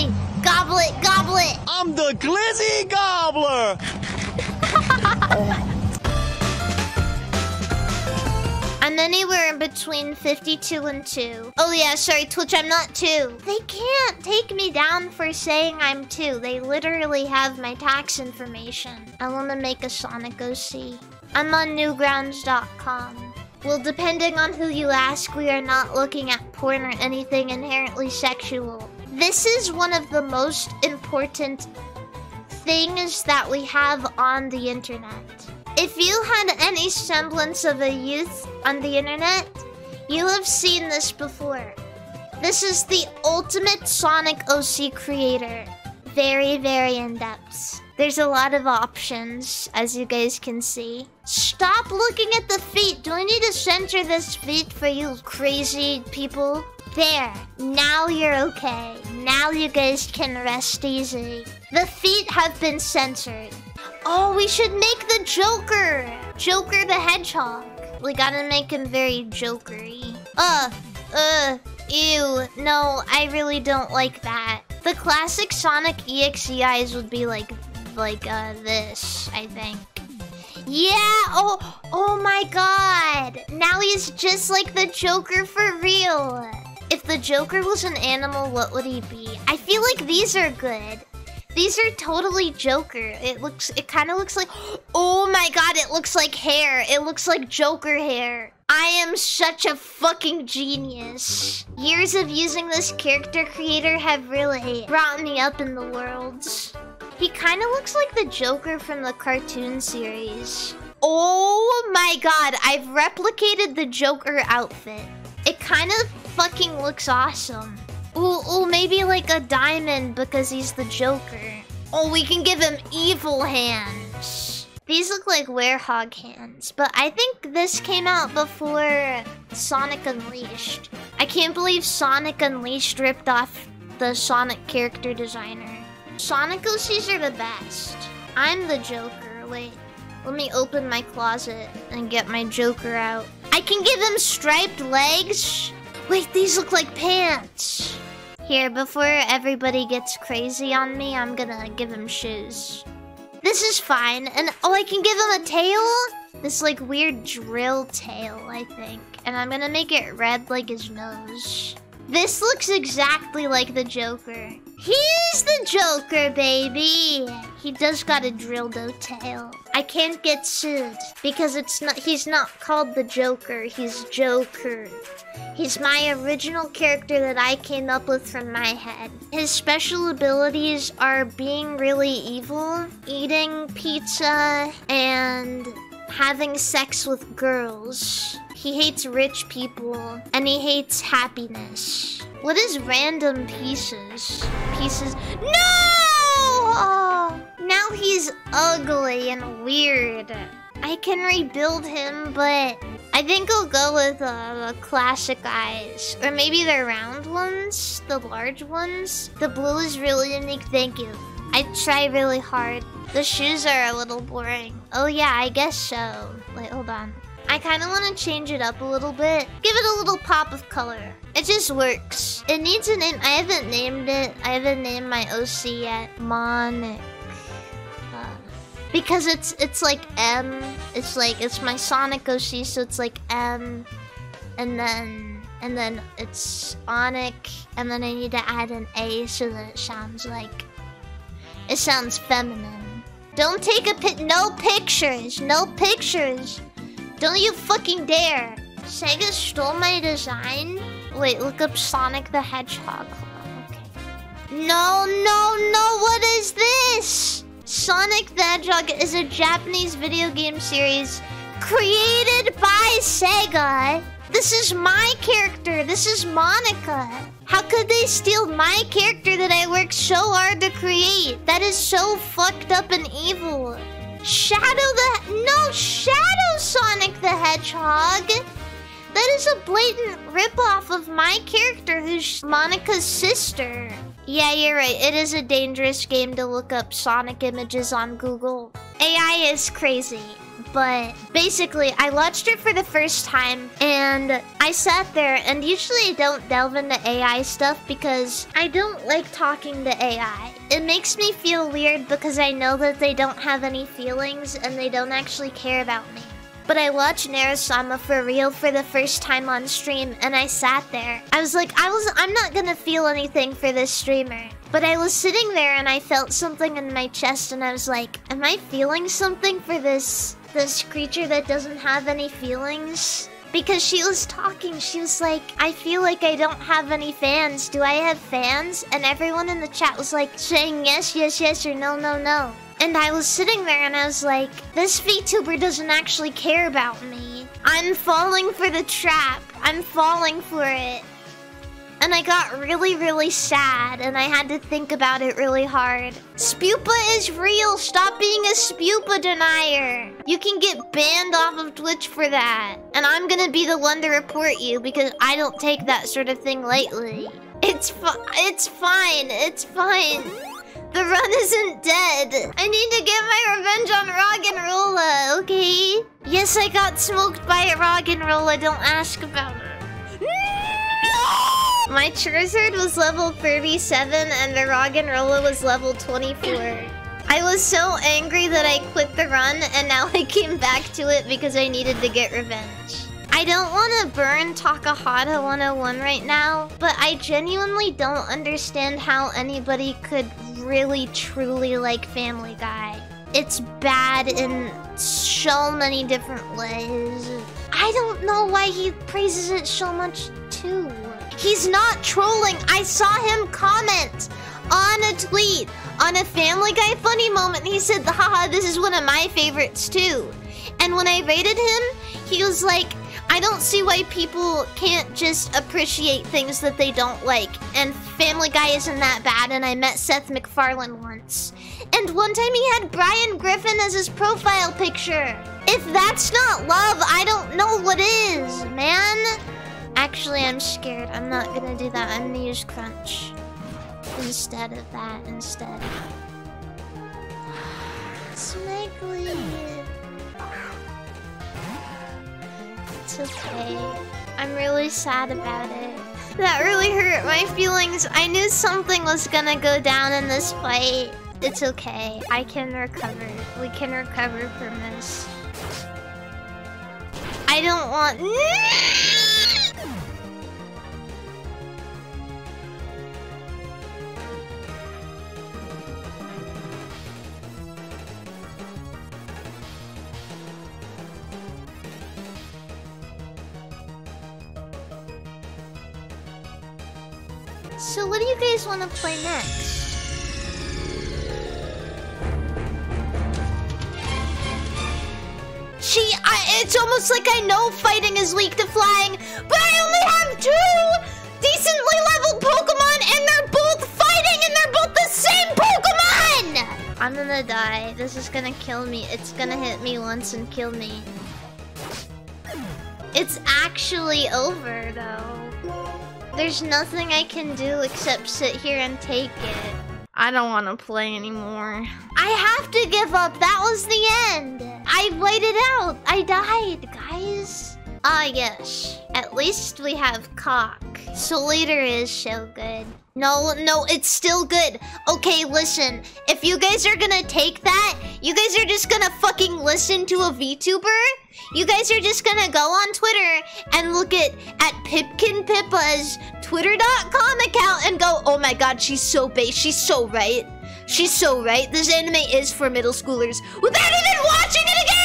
Glizzy! Goblet, goblet! I'm the Glizzy Gobbler! I'm anywhere in between 52 and 2. Oh yeah, sorry, Twitch, I'm not 2. They can't take me down for saying I'm 2. They literally have my tax information. I want to make a Sonic OC. I'm on newgrounds.com. Well, depending on who you ask, we are not looking at porn or anything inherently sexual. This is one of the most important things that we have on the internet. If you had any semblance of a youth on the internet, you have seen this before. This is the ultimate Sonic OC creator. Very, very in-depth. There's a lot of options, as you guys can see. Stop looking at the feet. Do I need to censor this feet for you crazy people? There. Now you're okay. Now you guys can rest easy. The feet have been censored. Oh, we should make the Joker. Joker the Hedgehog. We gotta make him very jokery. Uh, uh, ew. No, I really don't like that. The classic Sonic EXE eyes would be like like uh, this, I think. Yeah! Oh, oh my god! Now he's just like the Joker for real. If the Joker was an animal, what would he be? I feel like these are good. These are totally Joker. It looks, it kind of looks like, oh my god, it looks like hair. It looks like Joker hair. I am such a fucking genius. Years of using this character creator have really brought me up in the world. He kind of looks like the Joker from the cartoon series. Oh my god, I've replicated the Joker outfit. It kind of fucking looks awesome. Ooh, ooh, maybe like a diamond because he's the Joker. Oh, we can give him evil hands. These look like werehog hands, but I think this came out before Sonic Unleashed. I can't believe Sonic Unleashed ripped off the Sonic character designer. Sonic OCs are the best. I'm the Joker. Wait, let me open my closet and get my Joker out. I can give him striped legs. Wait, these look like pants. Here, before everybody gets crazy on me, I'm gonna give him shoes. This is fine. And oh, I can give him a tail? This like weird drill tail, I think. And I'm gonna make it red like his nose. This looks exactly like the Joker. He's the Joker, baby. He does got a dildo tail. I can't get sued because it's not. He's not called the Joker. He's Joker. He's my original character that I came up with from my head. His special abilities are being really evil, eating pizza, and having sex with girls. He hates rich people, and he hates happiness. What is random pieces? Pieces. No! Oh, now he's ugly and weird. I can rebuild him, but I think I'll go with uh, classic eyes. Or maybe the round ones, the large ones. The blue is really unique, thank you. I try really hard. The shoes are a little boring. Oh yeah, I guess so. Wait, hold on. I kind of want to change it up a little bit. Give it a little pop of color. It just works. It needs a name. I haven't named it. I haven't named my OC yet. Monic. Uh, because it's it's like M. It's like it's my Sonic OC, so it's like M, and then and then it's Onic, and then I need to add an A so that it sounds like it sounds feminine. Don't take a pic. No pictures. No pictures. Don't you fucking dare! Sega stole my design? Wait, look up Sonic the Hedgehog. Okay. No, no, no, what is this? Sonic the Hedgehog is a Japanese video game series created by Sega. This is my character. This is Monica. How could they steal my character that I worked so hard to create? That is so fucked up and evil. Shadow the... No, Shadow Sonic the Hedgehog! That is a blatant ripoff of my character who's Monica's sister. Yeah, you're right. It is a dangerous game to look up Sonic images on Google. AI is crazy. But basically, I watched her for the first time and I sat there. And usually, I don't delve into AI stuff because I don't like talking to AI. It makes me feel weird because I know that they don't have any feelings and they don't actually care about me. But I watched Neuro-sama for real for the first time on stream and I sat there. I was like, I was I'm not gonna feel anything for this streamer. But I was sitting there and I felt something in my chest and I was like, am I feeling something for this this creature that doesn't have any feelings? Because she was talking, she was like, I feel like I don't have any fans. Do I have fans? And everyone in the chat was like saying yes, yes, yes, or no, no, no. And I was sitting there and I was like, this VTuber doesn't actually care about me. I'm falling for the trap. I'm falling for it. And I got really, really sad, and I had to think about it really hard. Spupa is real! Stop being a Spupa denier! You can get banned off of Twitch for that. And I'm gonna be the one to report you, because I don't take that sort of thing lightly. It's fi it's fine, it's fine. The run isn't dead. I need to get my revenge on Roggenrola, okay? Yes, I got smoked by a Roggenrola, don't ask about it. My Charizard was level 37 and the Roggenrola was level 24. I was so angry that I quit the run and now I came back to it because I needed to get revenge. I don't want to burn Takahata 101 right now, but I genuinely don't understand how anybody could really truly like Family Guy. It's bad in so many different ways. I don't know why he praises it so much too. He's not trolling. I saw him comment on a tweet on a Family Guy funny moment. He said, haha, this is one of my favorites too. And when I rated him, he was like, I don't see why people can't just appreciate things that they don't like. And Family Guy isn't that bad, and I met Seth MacFarlane once. And one time he had Brian Griffin as his profile picture. If that's not love, I don't know what is, man. Actually, I'm scared. I'm not gonna do that. I'm gonna use Crunch instead of that instead. Smiggly. It's okay. I'm really sad about it. That really hurt my feelings. I knew something was gonna go down in this fight. It's okay. I can recover. We can recover from this. I don't want... So what do you guys want to play next? She, I, it's almost like I know fighting is weak to flying, but I only have two decently leveled Pokemon, and they're both fighting, and they're both the same Pokemon! I'm gonna die. This is gonna kill me. It's gonna hit me once and kill me. It's actually over, though. There's nothing I can do except sit here and take it. I don't want to play anymore. I have to give up. That was the end. I waited out. I died, guys. Ah, yes. At least we have cock. Soul Eater is so good. No, no, it's still good. Okay, listen. If you guys are gonna take that, you guys are just gonna fucking listen to a VTuber? You guys are just gonna go on Twitter and look at, at Pipkin Pippa's Twitter.com account and go, oh my god, she's so base, she's so right. She's so right. This anime is for middle schoolers without even watching it again!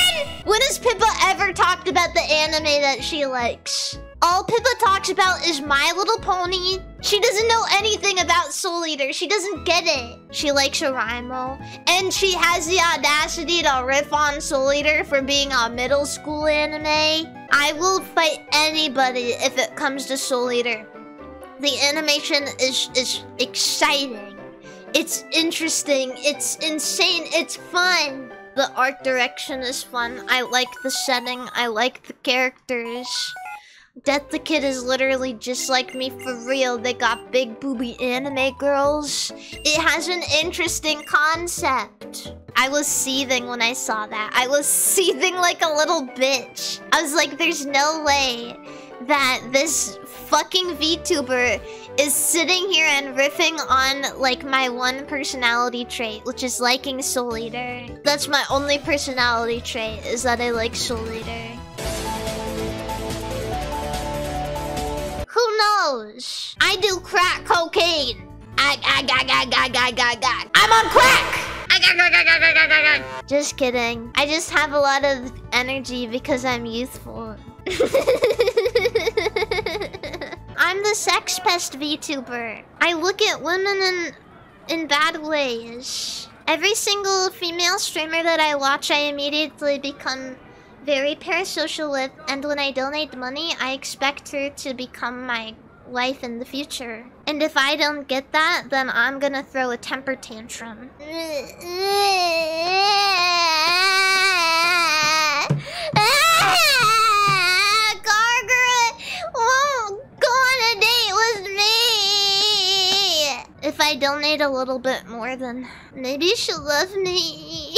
When has Pippa ever talked about the anime that she likes? All Pippa talks about is My Little Pony. She doesn't know anything about Soul Eater. She doesn't get it. She likes Oreimo. And she has the audacity to riff on Soul Eater for being a middle school anime. I will fight anybody if it comes to Soul Eater. The animation is, is exciting. It's interesting. It's insane. It's fun. The art direction is fun. I like the setting. I like the characters. Death the Kid is literally just like me for real. They got big booby anime girls. It has an interesting concept. I was seething when I saw that. I was seething like a little bitch. I was like, there's no way that this fucking VTuber is sitting here and riffing on like my one personality trait, which is liking Soul Eater. That's my only personality trait, is that I like Soul Eater. Who knows? I do crack cocaine. I, I, I, I'm on crack! Just kidding. I just have a lot of energy because I'm youthful. I'm the sex pest VTuber. I look at women in in bad ways. Every single female streamer that I watch, I immediately become very parasocial with, and when I donate money, I expect her to become my wife in the future. And if I don't get that, then I'm gonna throw a temper tantrum. I donate a little bit more, then maybe she'll love me.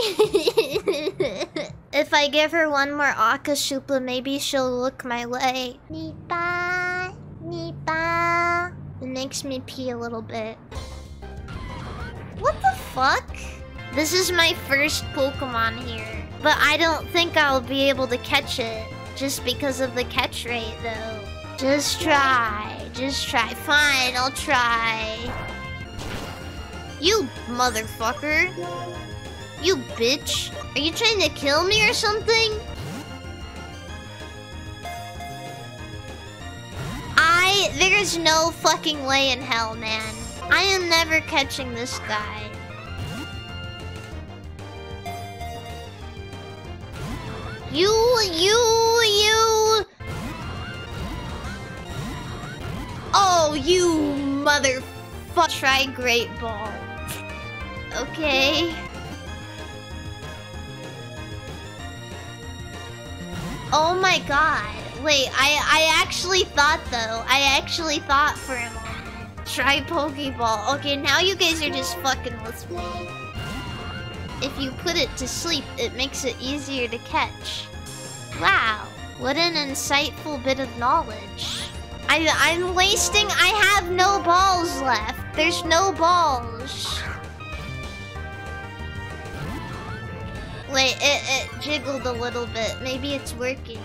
if I give her one more Akashupa, maybe she'll look my way. Nipa, Nipa. It makes me pee a little bit. What the fuck? This is my first Pokemon here. But I don't think I'll be able to catch it. Just because of the catch rate, though. Just try. Just try. Fine, I'll try. You motherfucker. You bitch. Are you trying to kill me or something? I... There's no fucking way in hell, man. I am never catching this guy. You, you, you... Oh, you motherfucker. Try Great Ball. Okay. Oh my god. Wait, I I actually thought though. I actually thought for a moment. Try Pokeball. Okay, now you guys are just fucking with me. If you put it to sleep, it makes it easier to catch. Wow, what an insightful bit of knowledge. I, I'm wasting... I have no balls left. There's no balls. Wait, it, it jiggled a little bit. Maybe it's working.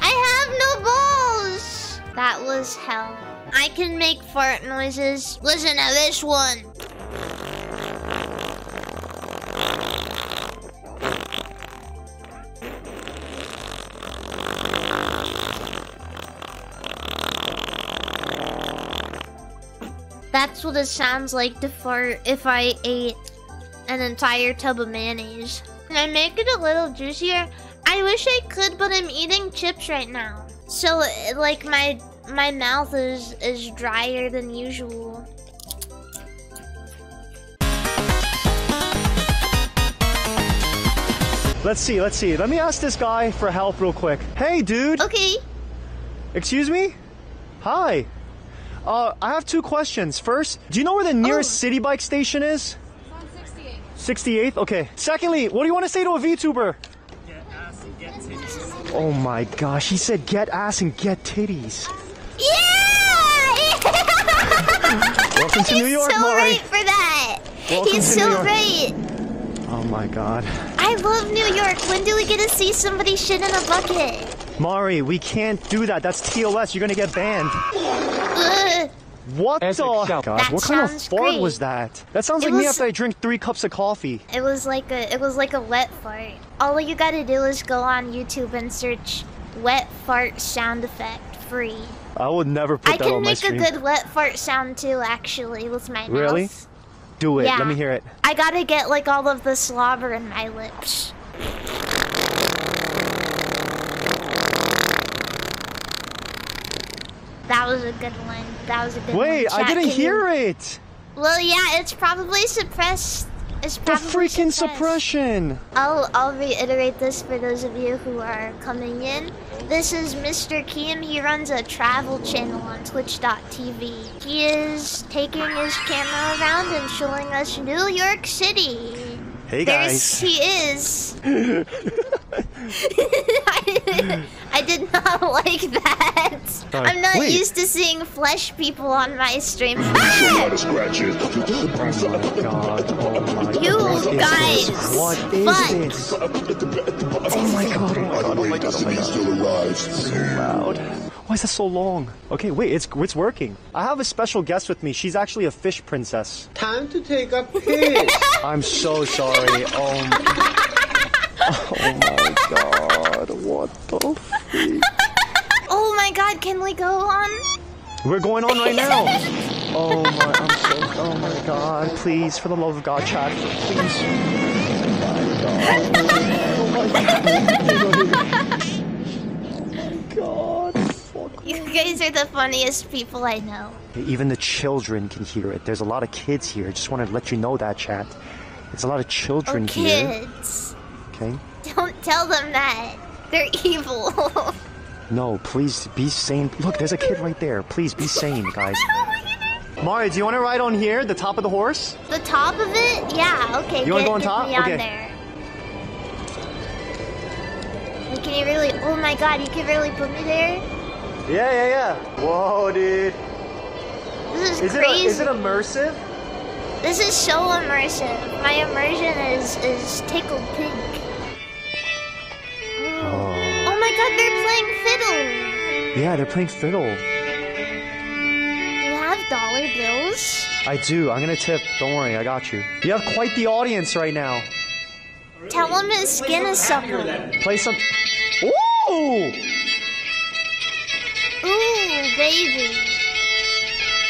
I have no balls! That was hell. I can make fart noises. Listen to this one. That's what it sounds like to fart if I ate an entire tub of mayonnaise. Can I make it a little juicier? I wish I could, but I'm eating chips right now. So, like, my my mouth is, is drier than usual. Let's see, let's see. Let me ask this guy for help real quick. Hey, dude. Okay. Excuse me? Hi. Uh, I have two questions. First, do you know where the nearest Oh. city bike station is? It's on 68. 68th? Okay. Secondly, what do you want to say to a VTuber? Oh my gosh, he said get ass and get titties. Yeah! Welcome to He's New York, so Mari. right for that. Welcome He's so right. Oh my god. I love New York. When do we get to see somebody shit in a bucket? Mari, we can't do that. That's TOS. You're gonna get banned. Ugh. What the? God, That what kind of fart great. was that? That sounds It like me after I drink three cups of coffee. It was like a it was like a wet fart. All you gotta do is go on YouTube and search wet fart sound effect free. I would never put I that can on my stream. I can make a good wet fart sound too, actually, with my Really? mouth. Do it. Yeah. Let me hear it. I gotta get like all of the slobber in my lips. That was a good one. That was a good one. Wait, I didn't can you- hear it. Well, yeah, it's probably suppressed. It's probably The freaking suppressed. suppression. I'll I'll reiterate this for those of you who are coming in. This is Mr. Keem. He runs a travel channel on Twitch.tv. He is taking his camera around and showing us New York City. Hey There's guys. he is. I, I did not like that. Sorry. I'm not Wait. used to seeing flesh people on my stream. Ah! scratches. God, oh my You God. guys. What is Fuck. this? Oh my god, oh my god, oh my god, oh my god. still arrives. Loud. Why is that so long? Okay, wait, it's it's working. I have a special guest with me. She's actually a fish princess. Time to take a piss. I'm so sorry. Oh my, oh my god, what the freak? Oh my god, can we go on? We're going on right now. Oh my, I'm so, oh my god, please, for the love of God, chat, please. Oh my God, fuck. You guys are the funniest people I know. Even the children can hear it. There's a lot of kids here. Just wanted to let you know that, chat. There's a lot of Oh, children here. kids. Okay. Don't tell them that. They're evil. No, please be sane. Look, there's a kid right there. Please be sane, guys. Oh Mario, do you want to ride on here, the top of the horse? the top of it? Yeah, okay. You wanna get- go on top? Me on Okay. there. Can you really? Oh my god, you can really put me there? Yeah, yeah, yeah. Whoa, dude. This is, Is it, crazy. is it immersive? This is so immersive. My immersion is is tickled pink. Oh. oh my god, they're playing fiddle. Yeah, they're playing fiddle. Do You have dollar bills? I do. I'm gonna tip. Don't worry, I got you. You have quite the audience right now. Tell him his skin is supple. Play some. Ooh! Ooh, baby.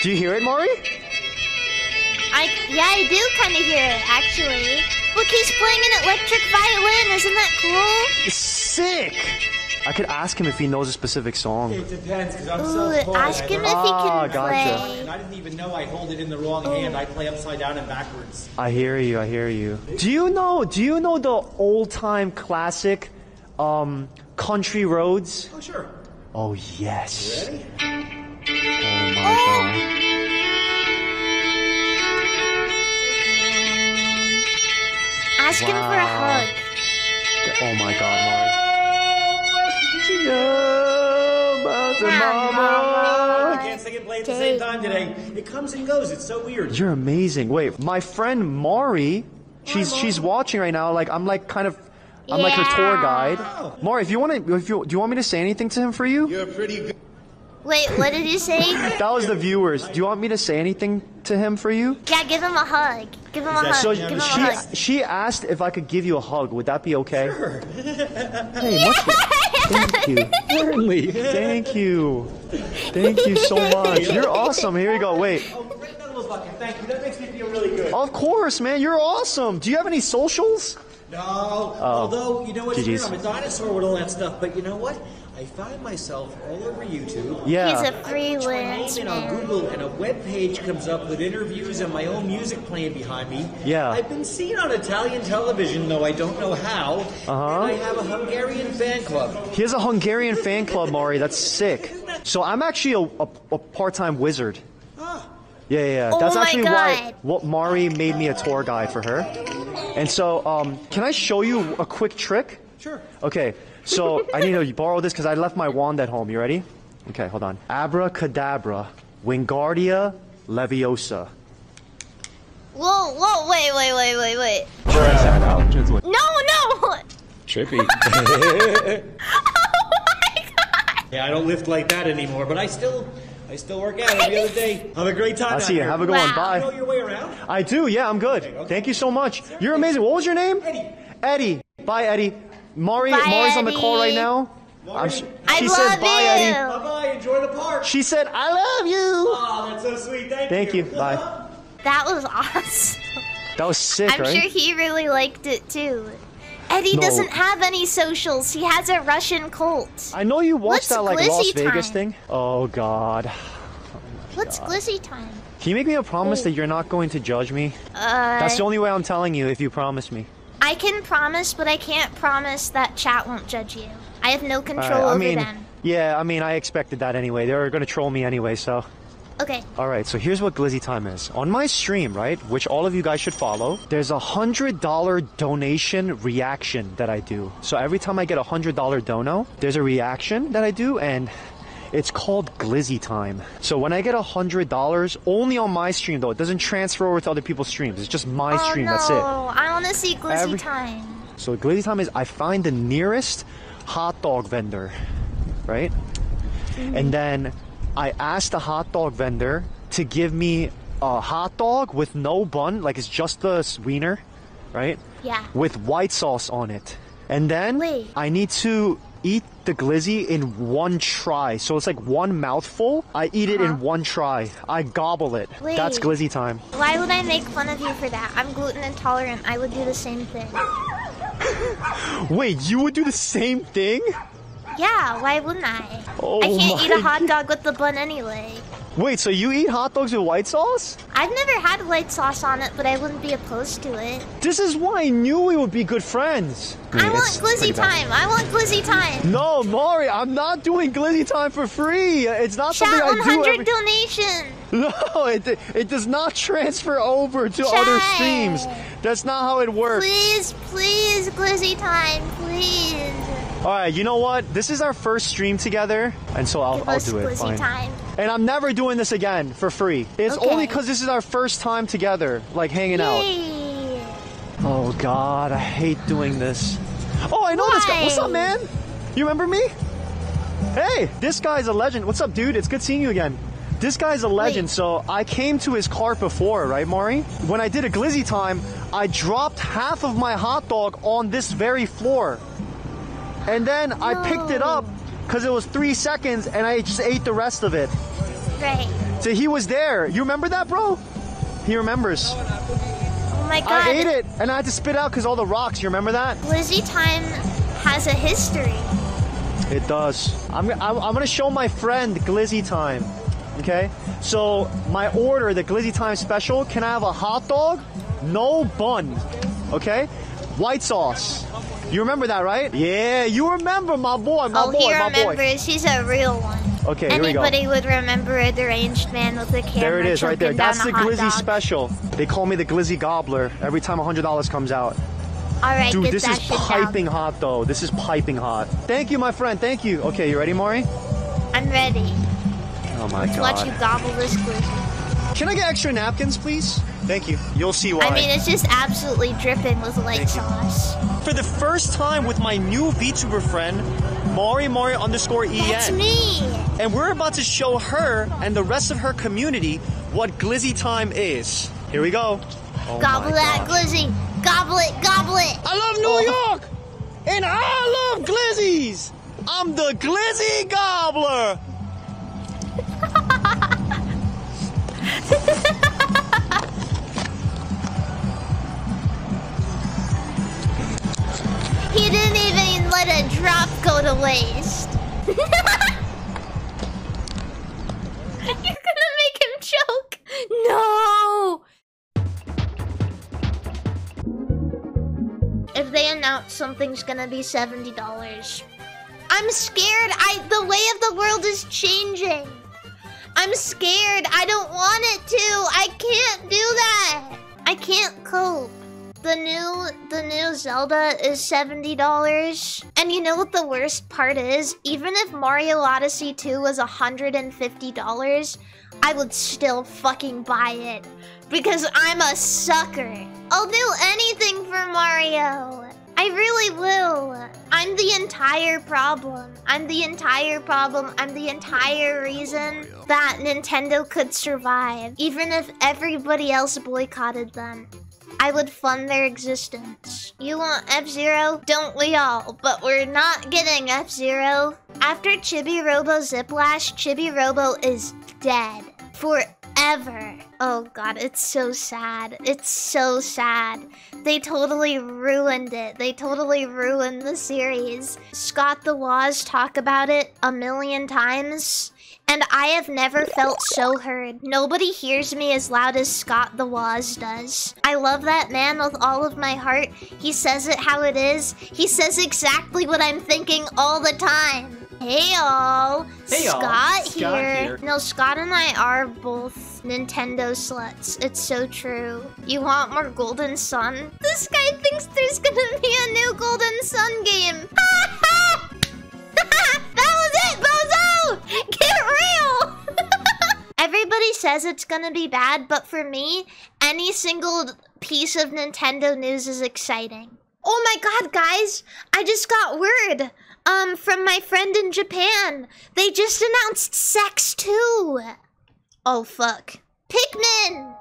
Do you hear it, Mari? I yeah, I do kind of hear it actually. Look, he's playing an electric violin. Isn't that cool? Sick! I could ask him if he knows a specific song. It depends, because I'm Ooh, so poor. ask him if he Ah, can gotcha. play. And I didn't even know I hold it in the wrong hand. I play upside down and backwards. I hear you. I hear you. Do you know? Do you know the old-time classic, um, "Country Roads"? Oh, sure. Oh yes. Ready? Oh my god. Ask him for a Wow. hug. Oh my god, Mari. I can't sing and play at the same time today. It comes and goes. It's so weird. You're amazing. Wait, my friend Mari, she's she's watching right now. Like I'm like kind of, I'm like her tour guide. Oh. Mari, if you want to, if you do you want me to say anything to him for you? You're pretty good. Wait, what did you say? That was the viewers. Do you want me to say anything to him for you? yeah, give him a hug. Give him a hug. So give him a she hug. she asked if I could give you a hug. Would that be okay? Sure. Hey, much. Thank you. Certainly. Thank you. Thank you so much. You're awesome. Here you go. Wait. Oh, Red Knuckles Bucket, thank you. That makes me feel really good. Of course, man. You're awesome. Do you have any socials? No, oh. although, you know what, weird, I'm a dinosaur with all that stuff, but you know what? I find myself all over YouTube. Yeah. He's a I put my freelance name in on. Google and a web page comes up with interviews and my own music playing behind me. Yeah. I've been seen on Italian television, though I don't know how. Uh-huh. And I have a Hungarian fan club. He has a Hungarian fan club, Mari. That's sick. So I'm actually a, a, a part-time wizard. Ah, Yeah, yeah. yeah. Oh That's my actually why what Mari made me a tour guide for her. And so, um, can I show you a quick trick? sure. Okay. So I need to borrow this because I left my wand at home. You ready? Okay, hold on. Abracadabra, Wingardium Leviosa. Whoa, whoa, wait, wait, wait, wait, wait. No, no! Trippy. Oh yeah, I don't lift like that anymore, but I still, I still work out every other day. Have a great time. I out see you. here. Have a good one. Wow. You know your way around. I do. Yeah, I'm good. okay. Thank you so much. You're amazing. What was your name? Eddie. Eddie. Bye, Eddie. Mari, Bye, Mari's on the call right now. Mari. I'm sh- I she love says bye, you. Eddie. Bye bye. Enjoy the park. She said, I love you. Oh, that's so sweet. Thank, Thank you. Bye. That was awesome. That was sick, I'm right? sure he really liked it too. Eddie No. doesn't have any socials. He has a Russian cult. I know you watched What's that like Las Glizzy Vegas time? thing. Oh God. What's Glizzy time? Can you make me a promise that you're not going to judge me? Uh, That's the only way I'm telling you if you promise me. I can promise, but I can't promise that chat won't judge you. I have no control right, I over mean, them. yeah, I mean, I expected that anyway. They were gonna troll me anyway, so. Okay. All right, so here's what Glizzy Time is. On my stream, right, which all of you guys should follow, there's a hundred dollar donation reaction that I do. So every time I get a hundred dollar dono, there's a reaction that I do, and it's called Glizzy Time. So when I get a hundred dollars, only on my stream though, it doesn't transfer over to other people's streams. It's just my oh stream. no, That's it. I want to see Glizzy Every- time. So Glizzy Time is I find the nearest hot dog vendor, right? Mm-hmm. And then I ask the hot dog vendor to give me a hot dog with no bun, like it's just the wiener, right? Yeah. With white sauce on it. And then Wait. I need to eat the glizzy in one try. So it's like one mouthful. I eat it in one try. I gobble it. That's Uh-huh. Glizzy time. Why would I make fun of you for that? I'm gluten intolerant. I would do the same thing. Wait, you would do the same thing? Yeah, why wouldn't I? Oh I can't eat a hot dog with the bun anyway. Wait, so you eat hot dogs with white sauce? I've never had white sauce on it, but I wouldn't be opposed to it. This is why I knew we would be good friends. I want glizzy time. I want glizzy time. No, Mari, I'm not doing glizzy time for free. It's not Chat something I do 100 every... donation. No, it, it does not transfer over to other streams. That's not how it works. Please, please, glizzy time, please. All right, you know what? This is our first stream together, and so I'll, Give I'll us do it. glizzy Fine. time. And I'm never doing this again for free. It's Okay. only because this is our first time together, like hanging out. Oh God, I hate doing this. Oh, I know this guy. What's up, man? You remember me? Hey, this guy's a legend. What's up, dude? It's good seeing you again. This guy's a legend. Wait. So I came to his cart before, right, Mari? When I did a glizzy time, I dropped half of my hot dog on this very floor, and then I picked it up because it was three seconds, and I just ate the rest of it. Right. So he was there. You remember that, bro? He remembers. Oh my god. I ate it, and I had to spit out because all the rocks. You remember that? Glizzy time has a history. It does. I'm, I'm, I'm gonna show my friend Glizzy Time. Okay? So, my order, the Glizzy Time special, can I have a hot dog? No bun. Okay? White sauce. You remember that, right? Yeah, you remember, my boy, my oh, boy, my boy. he remembers. He's a real one. Okay, here we go. Anybody would remember a deranged man with a camera. There it is, right there. That's the Glizzy dog. special. They call me the Glizzy Gobbler every time $100 comes out. All right, Dude, get this is piping down. hot, though. This is piping hot. Thank you, my friend. Thank you. Okay, you ready, Mari? I'm ready. Oh my Let's god. watch you gobble this glizzy. Can I get extra napkins, please? Thank you. You'll see why. I mean, it's just absolutely dripping with you. sauce. for the first time with my new VTuber friend, Mari Mari underscore EN. That's me. And we're about to show her and the rest of her community what Glizzy time is. Here we go. Oh Gobble that glizzy. Gobble it, gobble it. I love New oh. York! And I love Glizzies! I'm the Glizzy Gobbler! Let a drop go to waste. You're gonna make him choke. No. If they announce something's gonna be seventy dollars, I'm scared. I the way of the world is changing. I'm scared. I don't want it to. I can't do that. I can't cope. The new the new Zelda is $70. And you know what the worst part is? Even if Mario Odyssey 2 was $150, I would still fucking buy it. Because I'm a sucker. I'll do anything for Mario. I really will. I'm the entire problem. I'm the entire problem. I'm the entire reason that Nintendo could survive, even if everybody else boycotted them. I would fund their existence. You want F Zero? Don't we all? But we're not getting F Zero. After Chibi Robo Ziplash, Chibi Robo is dead. Forever. Oh god, it's so sad. It's so sad. They totally ruined it. They totally ruined the series. Scott the Woz talk about it a million times. And I have never felt so heard. Nobody hears me as loud as Scott the Woz does. I love that man with all of my heart. He says it how it is. He says exactly what I'm thinking all the time. Hey y'all. Hey. Scott, Scott here. here. No, Scott and I are both Nintendo sluts. It's so true. You want more Golden Sun? This guy thinks there's gonna be a new Golden Sun game. says it's gonna be bad, but for me, any single piece of Nintendo news is exciting. Oh my god, guys! I just got word um from my friend in Japan. They just announced Sex 2. Oh fuck. Pikmin!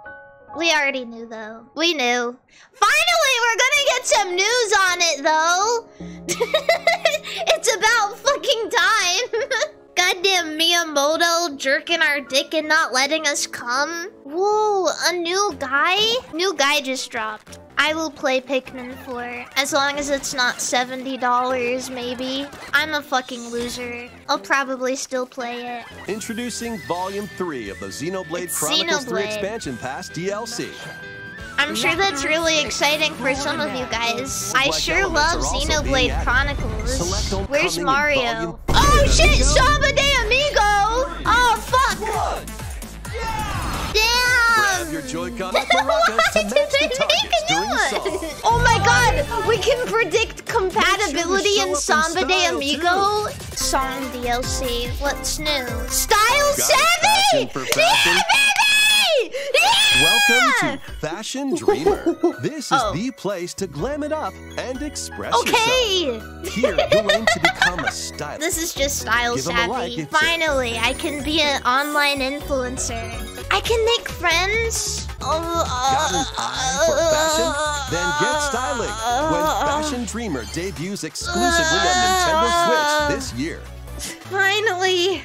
We already knew though. We knew. Finally, we're gonna get some news on it though. it's about fucking time. Goddamn Miyamoto jerking our dick and not letting us come. Whoa, a new guy? New guy just dropped. I will play Pikmin 4 as long as it's not $70 maybe. I'm a fucking loser. I'll probably still play it. Introducing Volume 3 of the Xenoblade It's Chronicles 3 Expansion Pass DLC. I'm sure that's really exciting for some of you guys. I sure love elements are also being Xenoblade. Chronicles. Where's Mario? volume Oh three. shit, There. Samba de Amigo! Oh fuck! Damn! Grab your Joy-Con and maracas to match the targets during the song. Oh my god! We can predict compatibility show in up Samba de style, Amigo song DLC. What's new? Style Got savvy! fashion for fashion? Yeah, baby! Yeah! Welcome to Fashion Dreamer. This is Oh. the place to glam it up and express yourself. Okay! Here, you'll aim to become a stylist. This is just style Give savvy. like. Finally, I can be an online influencer. I can make friends. Oh, Got an eye for fashion? Then get styling when Fashion Dreamer debuts exclusively on Nintendo Switch this year. Finally.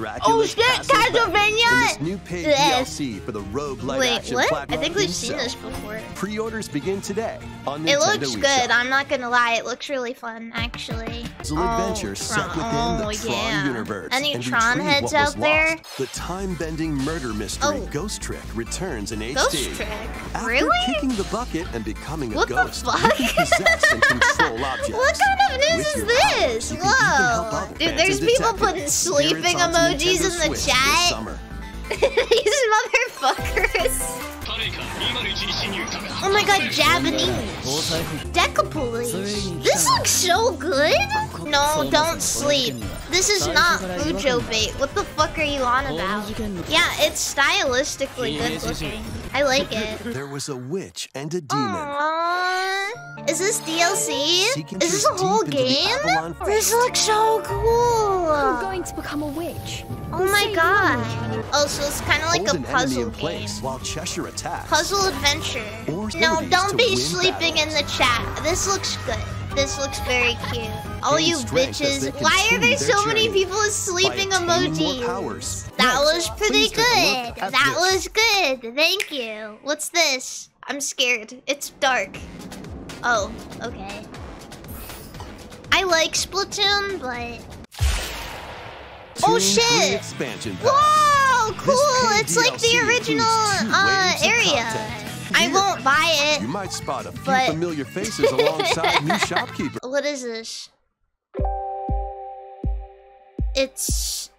Dracula's Oh, shit, Castlevania! In this new paid DLC for the Rogue Light Wait, Action what? I think we've seen this before. Pre-orders begin today on Nintendo It looks eShop. good. I'm not gonna lie. It looks really fun, actually. Puzzle oh, adventure set Tron- within the oh, Tron yeah. universe. Any and Tron heads out there? lost. The time-bending murder mystery Oh. Ghost Trick returns in Ghost HD. Trick? After Really? kicking the bucket and becoming a What the ghost, fuck? you can possess and control objects. What kind of news With is this? powers, you can even help Whoa. Dude, there's people putting sleeping to emojis in the chat. These motherfuckers. Oh my god, Japanese. Decapolice. This looks so good. No, don't sleep. This is not Fujo bait. What the fuck are you on about? Yeah, it's stylistically good looking. I like it. There was a witch and a demon. Aww. Is this DLC? Is this a whole deep into the game? This looks so cool. I'm going to become a witch. Oh my god. Oh, so it's kind of like Hold a puzzle game. place while Cheshire attacks. Puzzle adventure. No, don't be win sleeping in the chat. This looks good. This looks very cute. All you strength as they bitches. Why are there so many people sleeping by emojis? powers. That was pretty please take a good. That was good. Thank you. What's this? I'm scared. It's dark. Oh, okay. I like Splatoon, but. Oh shit! 3 Expansion. Whoa, cool! It's like the original uh, area. I Here, won't buy it. You might spot a few But- familiar faces alongside new shopkeepers. What is this? It's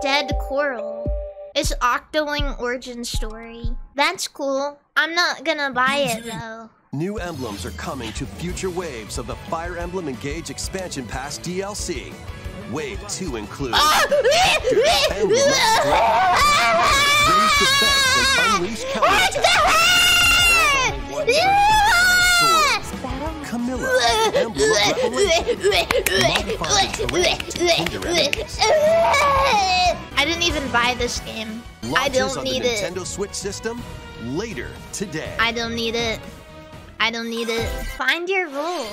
Dead Coral. It's Octoling origin story. That's cool. I'm not gonna buy it though. New emblems are coming to future waves of the Fire Emblem Engage Expansion Pass DLC. Wave 2 includes ah! Raise Defense and Unleash Counterattack. Camilla, Emblem of I didn't even buy this game. I don't need on the it. Nintendo Switch system later today. I don't need it. I don't need it. Find your role.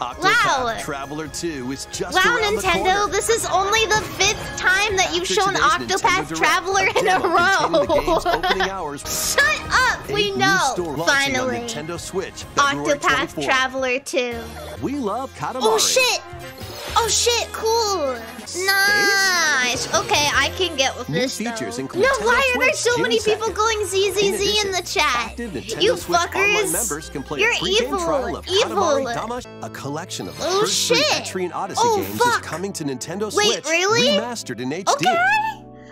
Octopath Wow. Traveler 2 is just Wow, around the Nintendo, this is only the fifth time that you've After shown Octopath Nintendo Direct, Traveler in a demo containing the game's row. hours. Shut up! We know. store launching Finally. Nintendo Switch, February Octopath 24th. Traveler 2. We love oh, Katamari. Oh shit! Oh shit, cool. Nice. Okay, I can get with New this. features though. include No, Nintendo why are there Switch so June many people 2nd. going In ZZZ in addition, the chat? You Switch fuckers. members can play You're evil. trial of Evil. Katamari Damacy. A collection of the Oh, first three shit. Etrian Odyssey Oh, games fuck. is coming to Nintendo Wait, Switch really? remastered in HD. Okay.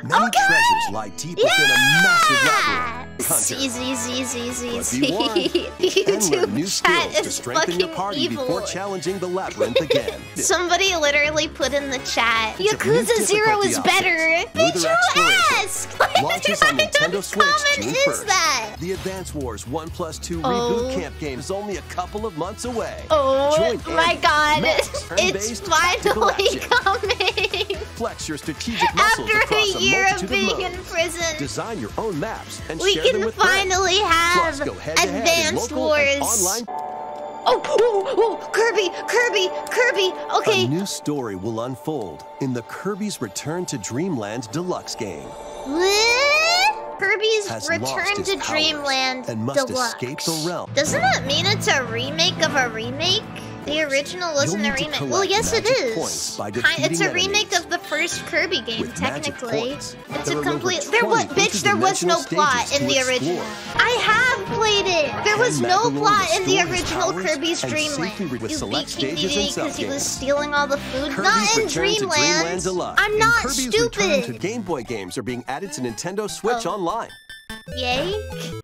Many Okay. treasures lie deep within a massive Yeah. Hunter. But Z. be warned, YouTube new chat skills to is strengthen your fucking party evil. before challenging the labyrinth again. Somebody literally put in the chat, a Yakuza Zero is options, better. Did you ask? What Launches on kind of Nintendo Switch comment June is that? The Advance Wars 1 plus 2 Oh. Reboot Camp game is only a couple of months away. Oh Join my Andy, god, Max, it's finally coming! Flex your strategic muscles After across a a year of being of in prison, Design your own maps and we share can with friends. finally have Plus, go head-to-head in Advance Wars. online. Oh, oh, oh, Kirby, Kirby, Kirby. Okay, A new story will unfold in the Kirby's Return to Dreamland Deluxe game. what? Kirby's Has Return to Dreamland and must Deluxe. escape the realm. Doesn't that mean it's a remake of a remake? The original wasn't a remake. Well, yes, it is. points by Ki- It's a remake of the first Kirby game, technically. It's a complete. There was, 20 bitch. There was no plot in the original. I have played it. There was no plot in the original Kirby's and Dreamland. You beat King Dedede because he was stealing all the food. Not in Dreamland. I'm not Kirby's Return to stupid. Game Boy games are being added to Nintendo Switch Oh. Online. Yay.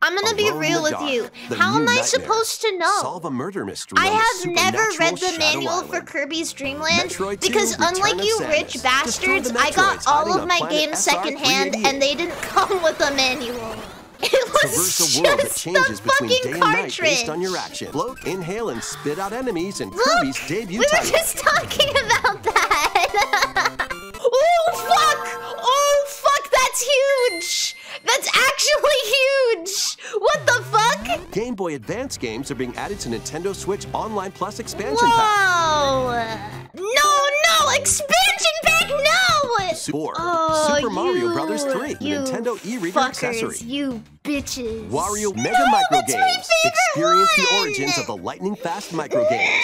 I'm gonna be Alone real with Dark, you. How am I supposed to know? Solve a murder mystery. I have never read the manual for Kirby's Dream Land Metroid because unlike you Samus. rich bastards, I got all of my games secondhand and they didn't come with a manual. It was a world that just changes the between day fucking and night cartridge. based on your action. Float, inhale, and spit out enemies in Look, Kirby's debut we were title. just talking about that. oh fuck! Oh fuck! That's huge. That's actually huge. What the fuck? Game Boy Advance games are being added to Nintendo Switch Online Plus expansion pack. Whoa! No, no! Expansion pack, no! Super, Oh, Super Mario Brothers 3, you Nintendo e-reader accessory. You bitches. Wario Mega no, Micro Games. Experience the origins of the lightning fast micro games.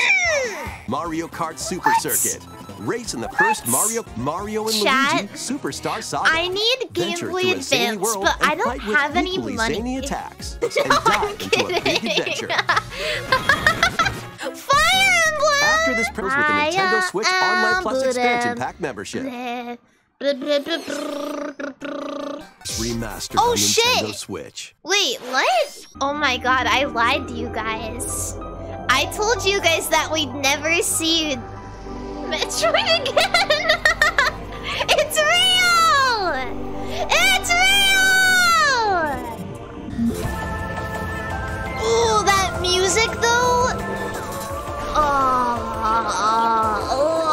Mario Kart Super What? Circuit. Race in the first Mario Mario and Chat, Luigi Superstar Saga. I need Game Venture Boy through a zany Advance, world but I don't have any money. Attacks No, and I'm dive into a big kidding. adventure. Fire Emblem! After this pros with a Nintendo Switch Online Plus expansion pack membership. Remastered Oh, on Nintendo shit. Switch. Wait, what? Oh my god, I lied to you guys. I told you guys that we'd never see Metroid again. it's real! It's real! Ooh, that music though. Oh, oh.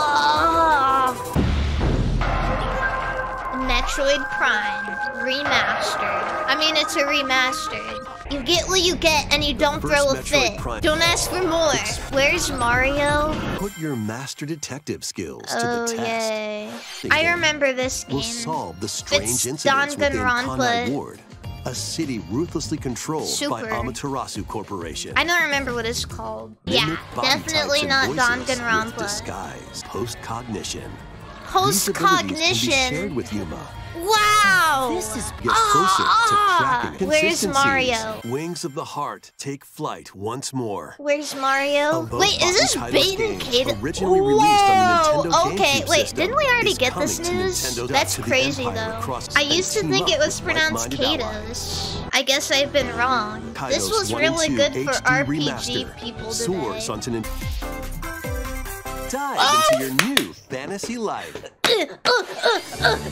Metroid Prime remastered. I mean, it's a remastered. You get what you get, and you don't throw a Metroid fit. Prime. Don't ask for more. Where's Mario? Put your master detective skills to Oh the test. yay! The I remember this game. We'll solve the strange It's incidents within Danganronpa. Kanai Ward, a city ruthlessly controlled by Amaterasu Corporation. I don't remember what it's called. yeah, Mimic definitely not Danganronpa. disguise, post-cognition post cognition. Wow! This is get ah, closer to ah, ah. cracking. Where's Mario? Wings of the heart take flight once more. Where's Mario? Wait, is this Baten Kaitos? Originally Whoa! Released on the Nintendo okay, GameCube wait, didn't we already get this news? That's crazy though. I used to think it was pronounced Kato's. I guess I've been wrong. This was really good for RPG remastered. people today. Soars onto Dive Oh! into your new fantasy life.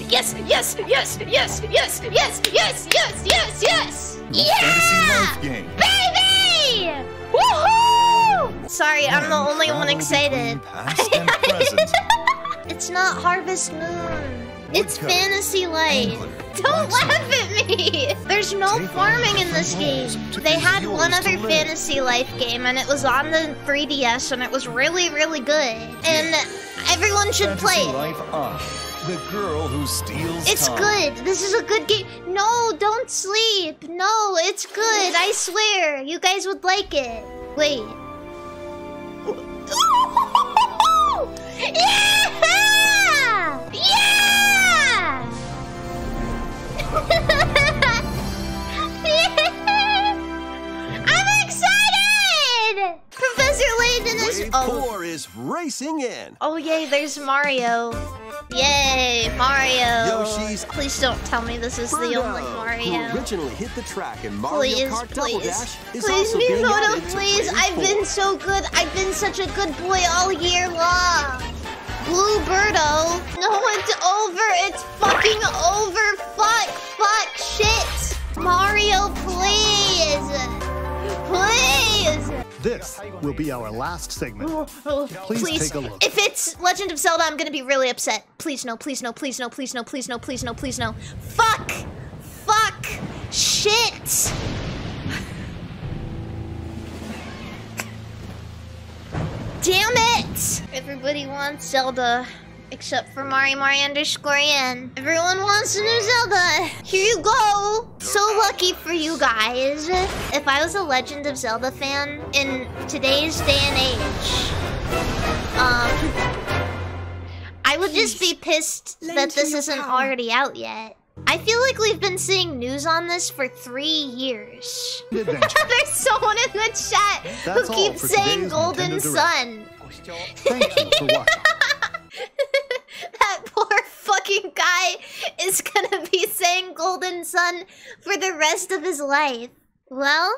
Yes, yes, yes, yes, yes, yes, yes, yes, yes, yes! Yeah! Fantasy Life game. Baby! Woohoo! Sorry, I'm the only one excited. It's not Harvest Moon. It's Fantasy Life. Don't laugh at me. There's no farming in this game. different roles to They had one other. Fantasy Life game, and it was on the 3DS, and it was really, really good. And everyone should play it. The girl who steals It's time. good. This is a good game. No, don't sleep. No, it's good. I swear. You guys would like it. Wait. yeah! I'm excited! Professor Layton is- Wave oh. 4 is racing in. Oh, yay, there's Mario. Yay, Mario. Yoshi's please don't tell me this is Birdo, the only Mario. Who originally hit the track in Mario please, Kart please. Double Dash is please, also being Miyamoto, added please. I've four. been so good. I've been such a good boy all year long. Blue Birdo. No, it's over. It's fucking over. Fuck. Fuck. Shit. Mario, please. Please. This will be our last segment. Please, take a look. If it's Legend of Zelda, I'm gonna be really upset. Please no, please no, please no, please no, please no, please no, please no. Fuck! Fuck! Shit! Everybody wants Zelda. Except for Mari Mari underscore N. Everyone wants a new Zelda. Here you go. So lucky for you guys. If I was a Legend of Zelda fan in today's day and age, um, I would just be pissed that this isn't already out yet. I feel like we've been seeing news on this for three years. There's someone in the chat That's who keeps saying Golden Nintendo Direct. Sun. That poor fucking guy is gonna be saying Golden Sun for the rest of his life. Well,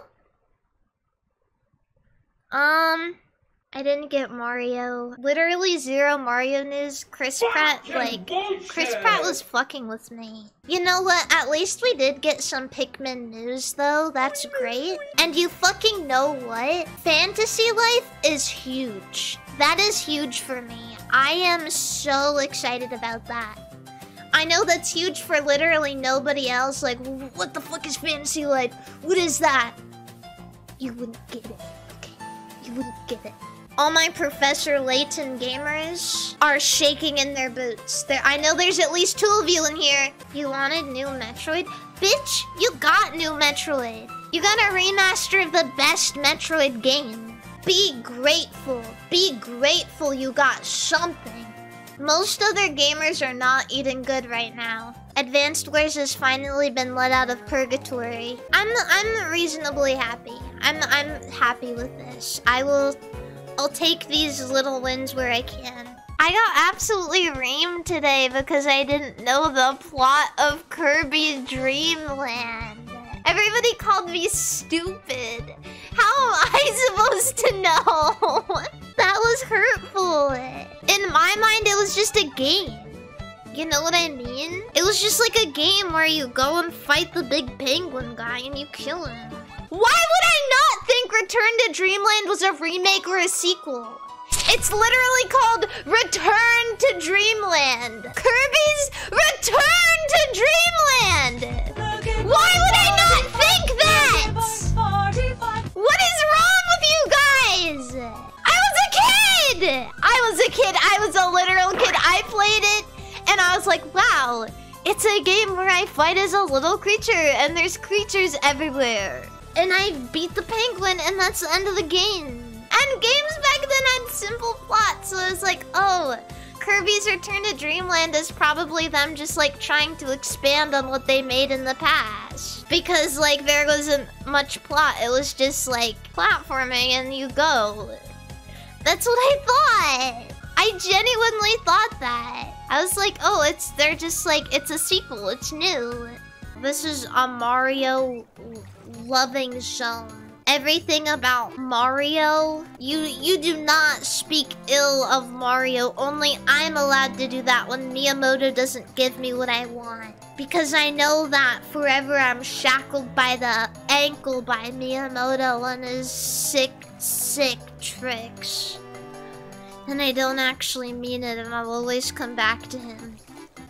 um, I didn't get Mario. Literally zero Mario news. Chris Pratt, like, Chris Pratt was fucking with me. You know what? At least we did get some Pikmin news, though. That's great. And you fucking know what? Fantasy Life is huge. That is huge for me. I am so excited about that. I know that's huge for literally nobody else. Like, what the fuck is Fantasy Life? What is that? You wouldn't get it. Okay? You wouldn't get it. All my Professor Layton gamers are shaking in their boots. I know there's at least two of you in here. You wanted new Metroid? Bitch, you got new Metroid. You got a remaster of the best Metroid game. Be grateful. Be grateful you got something. Most other gamers are not eating good right now. Advanced Wars has finally been let out of purgatory. I'm I'm reasonably happy. I'm I'm happy with this. I will I'll take these little wins where I can. I got absolutely reamed today because I didn't know the plot of Kirby's Dream Land. Everybody called me stupid. How am I supposed to know? that was hurtful. In my mind, it was just a game. You know what I mean? It was just like a game where you go and fight the big penguin guy and you kill him. Why would I not Return to Dreamland was a remake or a sequel? It's literally called Return to Dreamland. Kirby's Return to Dreamland. Why would I not think that? What is wrong with you guys? I was a kid. I was a kid. I was a literal kid. I played it and I was like, wow, it's a game where I fight as a little creature and there's creatures everywhere. And I beat the penguin and that's the end of the game. And games back then had simple plots, so it was like, oh, Kirby's Return to Dreamland is probably them just like trying to expand on what they made in the past. Because like there wasn't much plot, it was just like platforming and you go. That's what I thought. I genuinely thought that. I was like, oh, it's they're just like it's a sequel, it's new. This is a Mario loving zone. Everything about Mario, you you do not speak ill of Mario. Only I'm allowed to do that when Miyamoto doesn't give me what I want. Because I know that forever I'm shackled by the ankle by Miyamoto and his sick, sick tricks. And I don't actually mean it, and I'll always come back to him.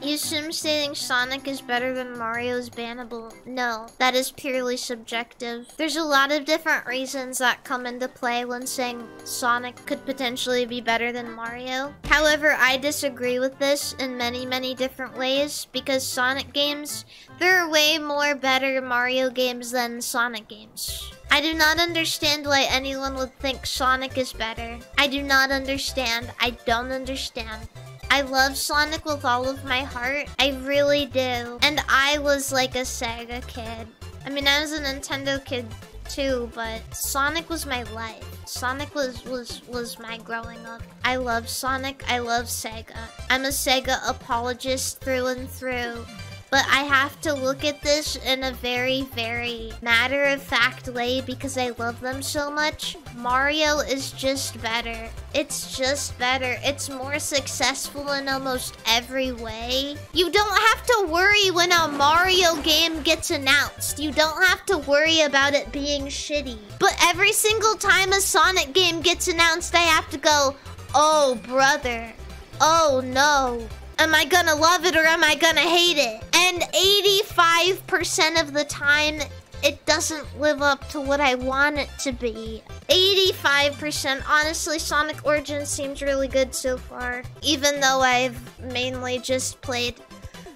You assume stating Sonic is better than Mario is bannable. No, that is purely subjective. There's a lot of different reasons that come into play when saying Sonic could potentially be better than Mario. However, I disagree with this in many, many different ways because Sonic games, there are way more better Mario games than Sonic games. I do not understand why anyone would think Sonic is better. I do not understand. I don't understand. I love Sonic with all of my heart. I really do. And I was like a Sega kid. I mean, I was a Nintendo kid too, but Sonic was my life. Sonic was was was my growing up. I love Sonic. I love Sega. I'm a Sega apologist through and through. But I have to look at this in a very, very matter of fact way because I love them so much. Mario is just better. It's just better. It's more successful in almost every way. You don't have to worry when a Mario game gets announced. You don't have to worry about it being shitty. But every single time a Sonic game gets announced, I have to go, oh, brother. Oh, no. Am I gonna love it or am I gonna hate it? And 85% of the time, it doesn't live up to what I want it to be. 85%. Honestly, Sonic Origins seems really good so far. Even though I've mainly just played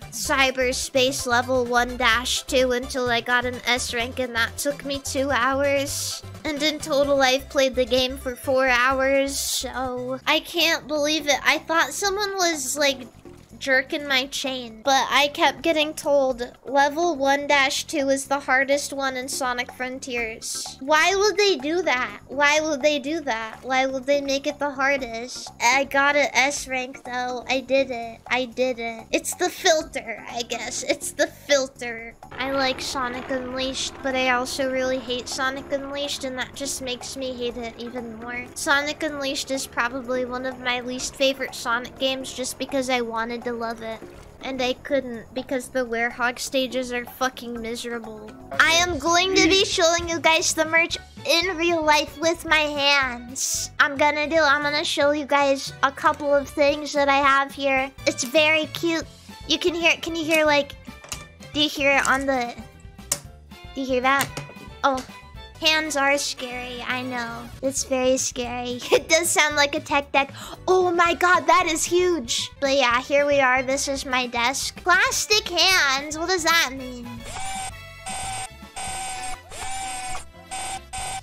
cyberspace level 1-2 until I got an S rank and that took me two hours. And in total, I've played the game for four hours, so I can't believe it. I thought someone was like jerking my chain. But I kept getting told level 1-2 is the hardest one in Sonic Frontiers. Why would they do that? Why would they do that? Why would they make it the hardest? I got an S rank though. I did it. I did it. It's the filter, I guess. It's the filter. I like Sonic Unleashed, but I also really hate Sonic Unleashed and that just makes me hate it even more. Sonic Unleashed is probably one of my least favorite Sonic games just because I wanted to love it. And I couldn't because the Werehog stages are fucking miserable. I am going to be showing you guys the merch in real life with my hands. I'm gonna do, I'm gonna show you guys a couple of things that I have here. It's very cute. You can hear it, can you hear like, do you hear it on the, do you hear that? Oh, Hands are scary, I know. It's very scary. It does sound like a tech deck. Oh my god, that is huge. But yeah, here we are. This is my desk. Plastic hands, what does that mean?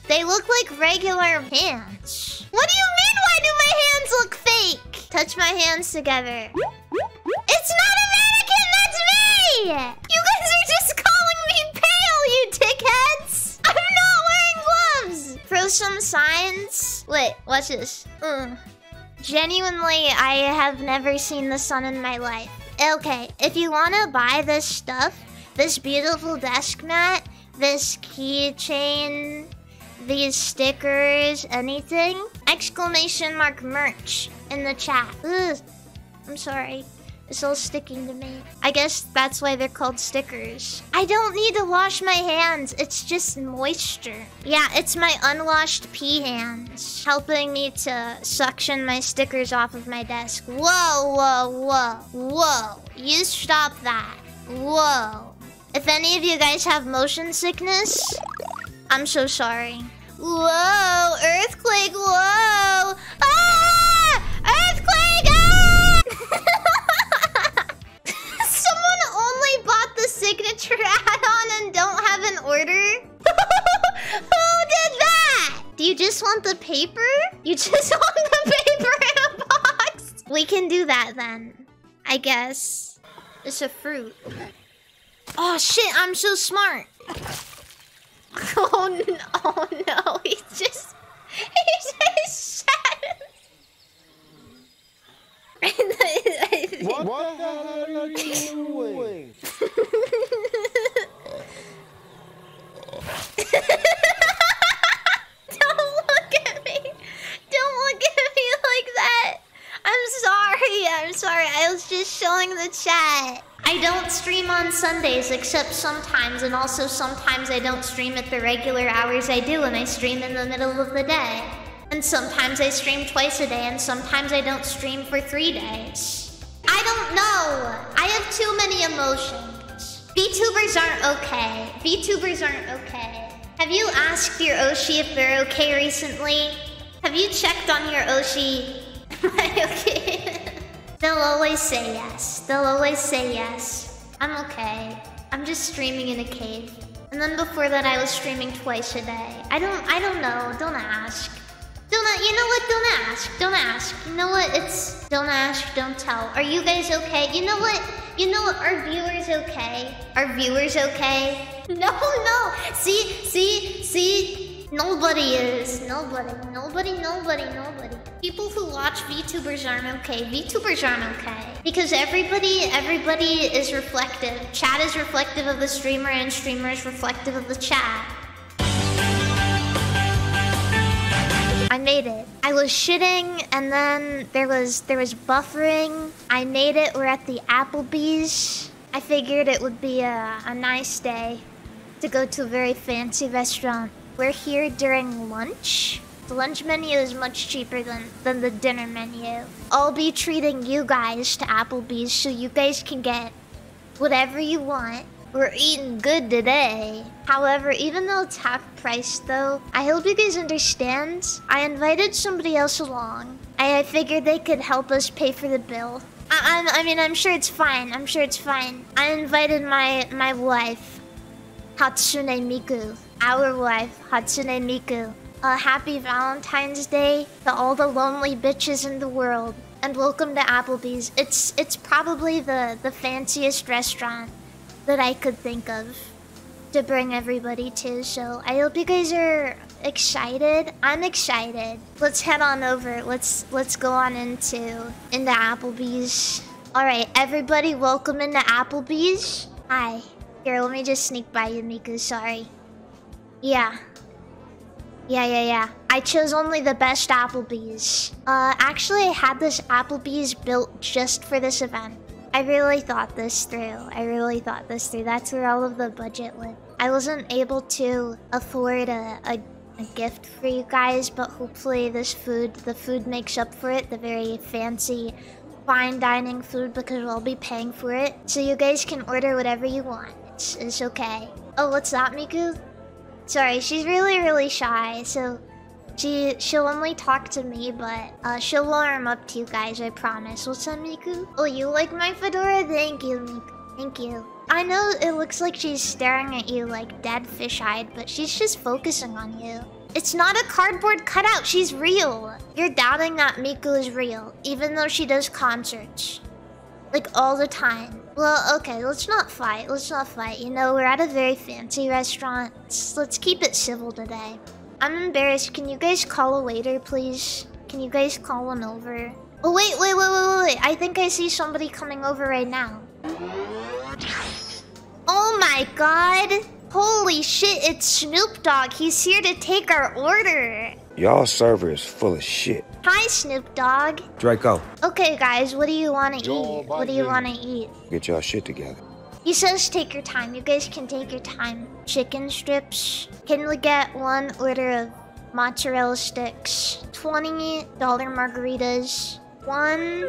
They look like regular hands. What do you mean, why do my hands look fake? Touch my hands together. It's not American, that's me! Some signs. Wait, watch this. Mm. Genuinely, I have never seen the sun in my life. Okay, if you want to buy this stuff, this beautiful desk mat, this keychain, these stickers, anything, exclamation mark merch in the chat. Ugh, I'm sorry. It's all sticking to me. I guess that's why they're called stickers. I don't need to wash my hands. It's just moisture. Yeah, it's my unwashed pee hands helping me to suction my stickers off of my desk. Whoa, whoa, whoa, whoa. You stop that. Whoa. If any of you guys have motion sickness, I'm so sorry. Whoa, earthquake, whoa. Ah! Earthquake! Ah! Signature add-on and don't have an order? Who did that? Do you just want the paper? You just want the paper in a box? We can do that then. I guess. It's a fruit. Oh shit, I'm so smart. Oh no, oh no, he just he just shattered. What, what the hell are you doing? Don't look at me. Don't look at me like that. I'm sorry. I'm sorry. I was just showing the chat. I don't stream on Sundays except sometimes, and also sometimes I don't stream at the regular hours I do, and I stream in the middle of the day. And sometimes I stream twice a day, and sometimes I don't stream for three days. I don't know. I have too many emotions. VTubers aren't okay. VTubers aren't okay. Have you asked your Oshi if they're okay recently? Have you checked on your Oshi? Am I okay? They'll always say yes. They'll always say yes. I'm okay. I'm just streaming in a cave. And then before that I was streaming twice a day. I don't I don't know. Don't ask. Don't a- you know what? Don't ask. Don't ask. You know what? It's don't ask, don't tell. Are you guys okay? You know what? You know what? Are viewers okay? Are viewers okay? No, no. See, see, see. Nobody is. Nobody. Nobody, nobody, nobody. People who watch VTubers aren't okay. VTubers aren't okay. Because everybody, everybody is reflective. Chat is reflective of the streamer and streamer is reflective of the chat. I made it. I was shitting and then there was there was buffering. I made it. We're at the Applebee's. I figured it would be a, a nice day to go to a very fancy restaurant. We're here during lunch. The lunch menu is much cheaper than, than the dinner menu. I'll be treating you guys to Applebee's so you guys can get whatever you want. We're eating good today. However, even though it's half price though, I hope you guys understand. I invited somebody else along. I, figured they could help us pay for the bill. I, I, I mean, I'm sure it's fine. I'm sure it's fine. I invited my, my wife, Hatsune Miku. Our wife, Hatsune Miku. A happy Valentine's Day to all the lonely bitches in the world. And welcome to Applebee's. It's it's probably the, the fanciest restaurant that I could think of to bring everybody to. So I hope you guys are excited. I'm excited. Let's head on over. Let's let's go on into into Applebee's. All right, everybody, welcome into Applebee's. Hi. Here, let me just sneak by you, Miku. Sorry. Yeah. Yeah, yeah, yeah. I chose only the best Applebee's. Uh, actually, I had this Applebee's built just for this event. I really thought this through. I really thought this through. That's where all of the budget went. I wasn't able to afford a, a, a gift for you guys, but hopefully this food, the food makes up for it. The very fancy, fine dining food because we'll be paying for it. So you guys can order whatever you want. It's, it's okay. Oh, what's that, Miku? Sorry, she's really, really shy, so she she'll only talk to me, but uh, she'll warm up to you guys. I promise. What's up, Miku? Oh, you like my fedora? Thank you, Miku. Thank you. I know it looks like she's staring at you like dead fish-eyed, but she's just focusing on you. It's not a cardboard cutout. She's real. You're doubting that Miku is real, even though she does concerts. Like all the time. Well, okay, let's not fight. Let's not fight. You know, we're at a very fancy restaurant. Let's, let's keep it civil today. I'm embarrassed. Can you guys call a waiter, please? Can you guys call one over? Oh, wait, wait, wait, wait, wait, wait. I think I see somebody coming over right now. Oh my god. Holy shit, it's Snoop Dogg. He's here to take our order. Y'all server is full of shit. Hi, Snoop Dogg. Draco, Okay, guys, what do you want to eat? What do you want to eat? get y'all shit together. He says take your time. You guys can take your time. Chicken strips. Can we get one order of mozzarella sticks? $20 margaritas. One...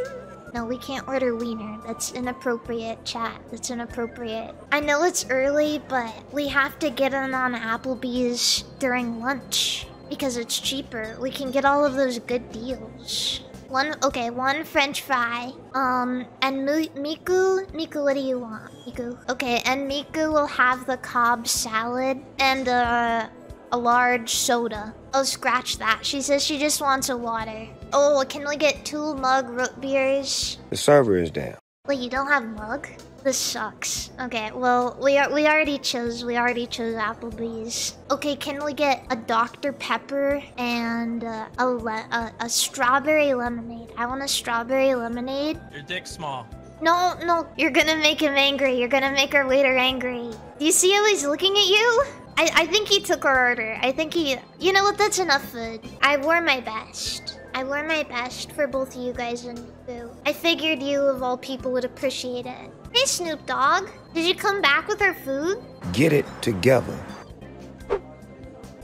No, we can't order wiener. That's inappropriate, chat. That's inappropriate. I know it's early, but we have to get in on Applebee's during lunch. Because it's cheaper. We can get all of those good deals. One, okay, one french fry. Um, and Mi- Miku, Miku, what do you want? Miku. Okay, and Miku will have the Cobb salad and a large soda. Oh, scratch that. She says she just wants a water. Oh, can we get two mug root beers? The server is down. Wait, you don't have mug? This sucks. Okay, well, we are we already chose we already chose Applebee's. Okay, can we get a Dr Pepper and uh, a, le- a a strawberry lemonade? I want a strawberry lemonade. Your dick's small. No, no, you're gonna make him angry. You're gonna make our waiter angry. Do you see how he's looking at you? I, I think he took our order. I think he... You know what? That's enough food. I wore my best. I wore my best for both of you guys and Boo. I figured you, of all people, would appreciate it. Hey, Snoop Dogg. Did you come back with our food? Get it together.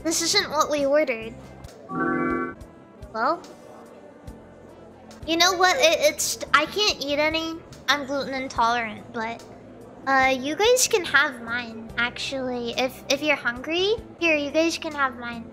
This isn't what we ordered. Well... You know what? It, it's... I can't eat any. I'm gluten intolerant, but... Uh, you guys can have mine, actually. If if you're hungry, here, you guys can have mine.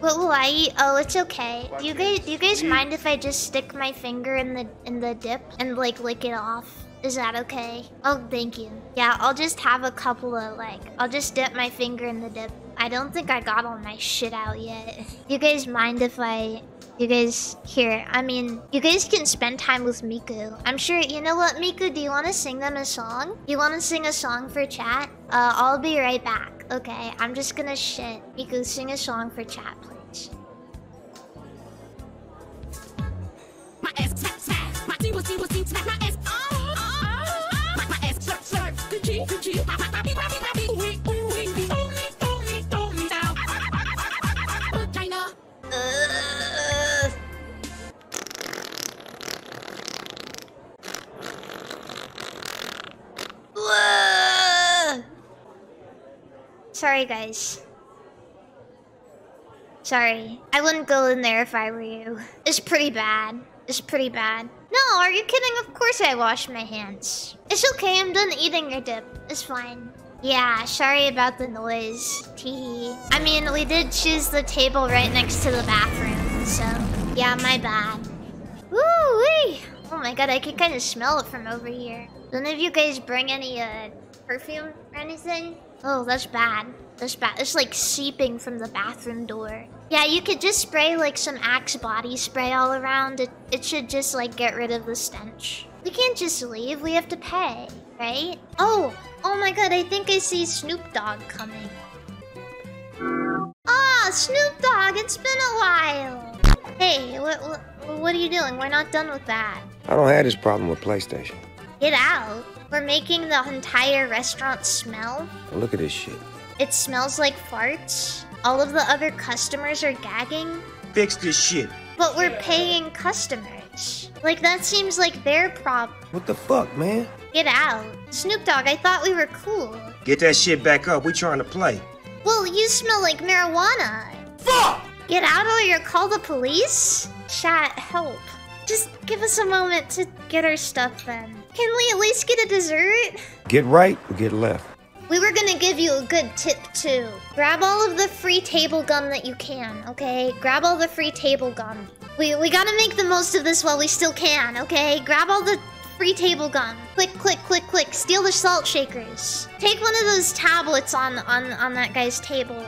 What will I eat? Oh, it's okay. Do you guys do you guys mind if I just stick my finger in the in the dip and like lick it off? Is that okay? Oh, thank you. Yeah, I'll just have a couple of like I'll just dip my finger in the dip. I don't think I got all my shit out yet. You guys mind if I You guys, here, I mean, you guys can spend time with Miku. I'm sure, you know what, Miku, do you want to sing them a song? You want to sing a song for chat? Uh, I'll be right back. Okay, I'm just gonna shit. Miku, sing a song for chat, please. My ass. My. My ass. Oh, oh, oh. My, ass. Sorry, guys. Sorry. I wouldn't go in there if I were you. It's pretty bad. It's pretty bad. No, are you kidding? Of course I wash my hands. It's okay, I'm done eating your dip. It's fine. Yeah, sorry about the noise. Tee. I mean, we did choose the table right next to the bathroom, so yeah, my bad. Woo wee! Oh my god, I can kind of smell it from over here. None of you guys bring any uh perfume or anything? Oh, that's bad. That's bad. It's like seeping from the bathroom door. Yeah, you could just spray like some Axe body spray all around. It it should just like get rid of the stench. We can't just leave. We have to pay, right? Oh, oh my god! I think I see Snoop Dogg coming. Ah, Snoop Dogg! It's been a while. Hey, what what what are you doing? We're not done with that. I don't have this problem with PlayStation. Get out. We're making the entire restaurant smell. Look at this shit. It smells like farts. All of the other customers are gagging. Fix this shit. But we're paying customers. Like, that seems like their problem. What the fuck, man? Get out. Snoop Dogg, I thought we were cool. Get that shit back up. We trying to play. Well, you smell like marijuana. Fuck! Get out or you'll call the police? Chat, help. Just give us a moment to get our stuff then. Can we at least get a dessert? Get right or get left. We were gonna give you a good tip too. Grab all of the free table gum that you can, okay? Grab all the free table gum. We we gotta make the most of this while we still can, okay? Grab all the free table gum. Click, click, click, click. Steal the salt shakers. Take one of those tablets on on on that guy's table.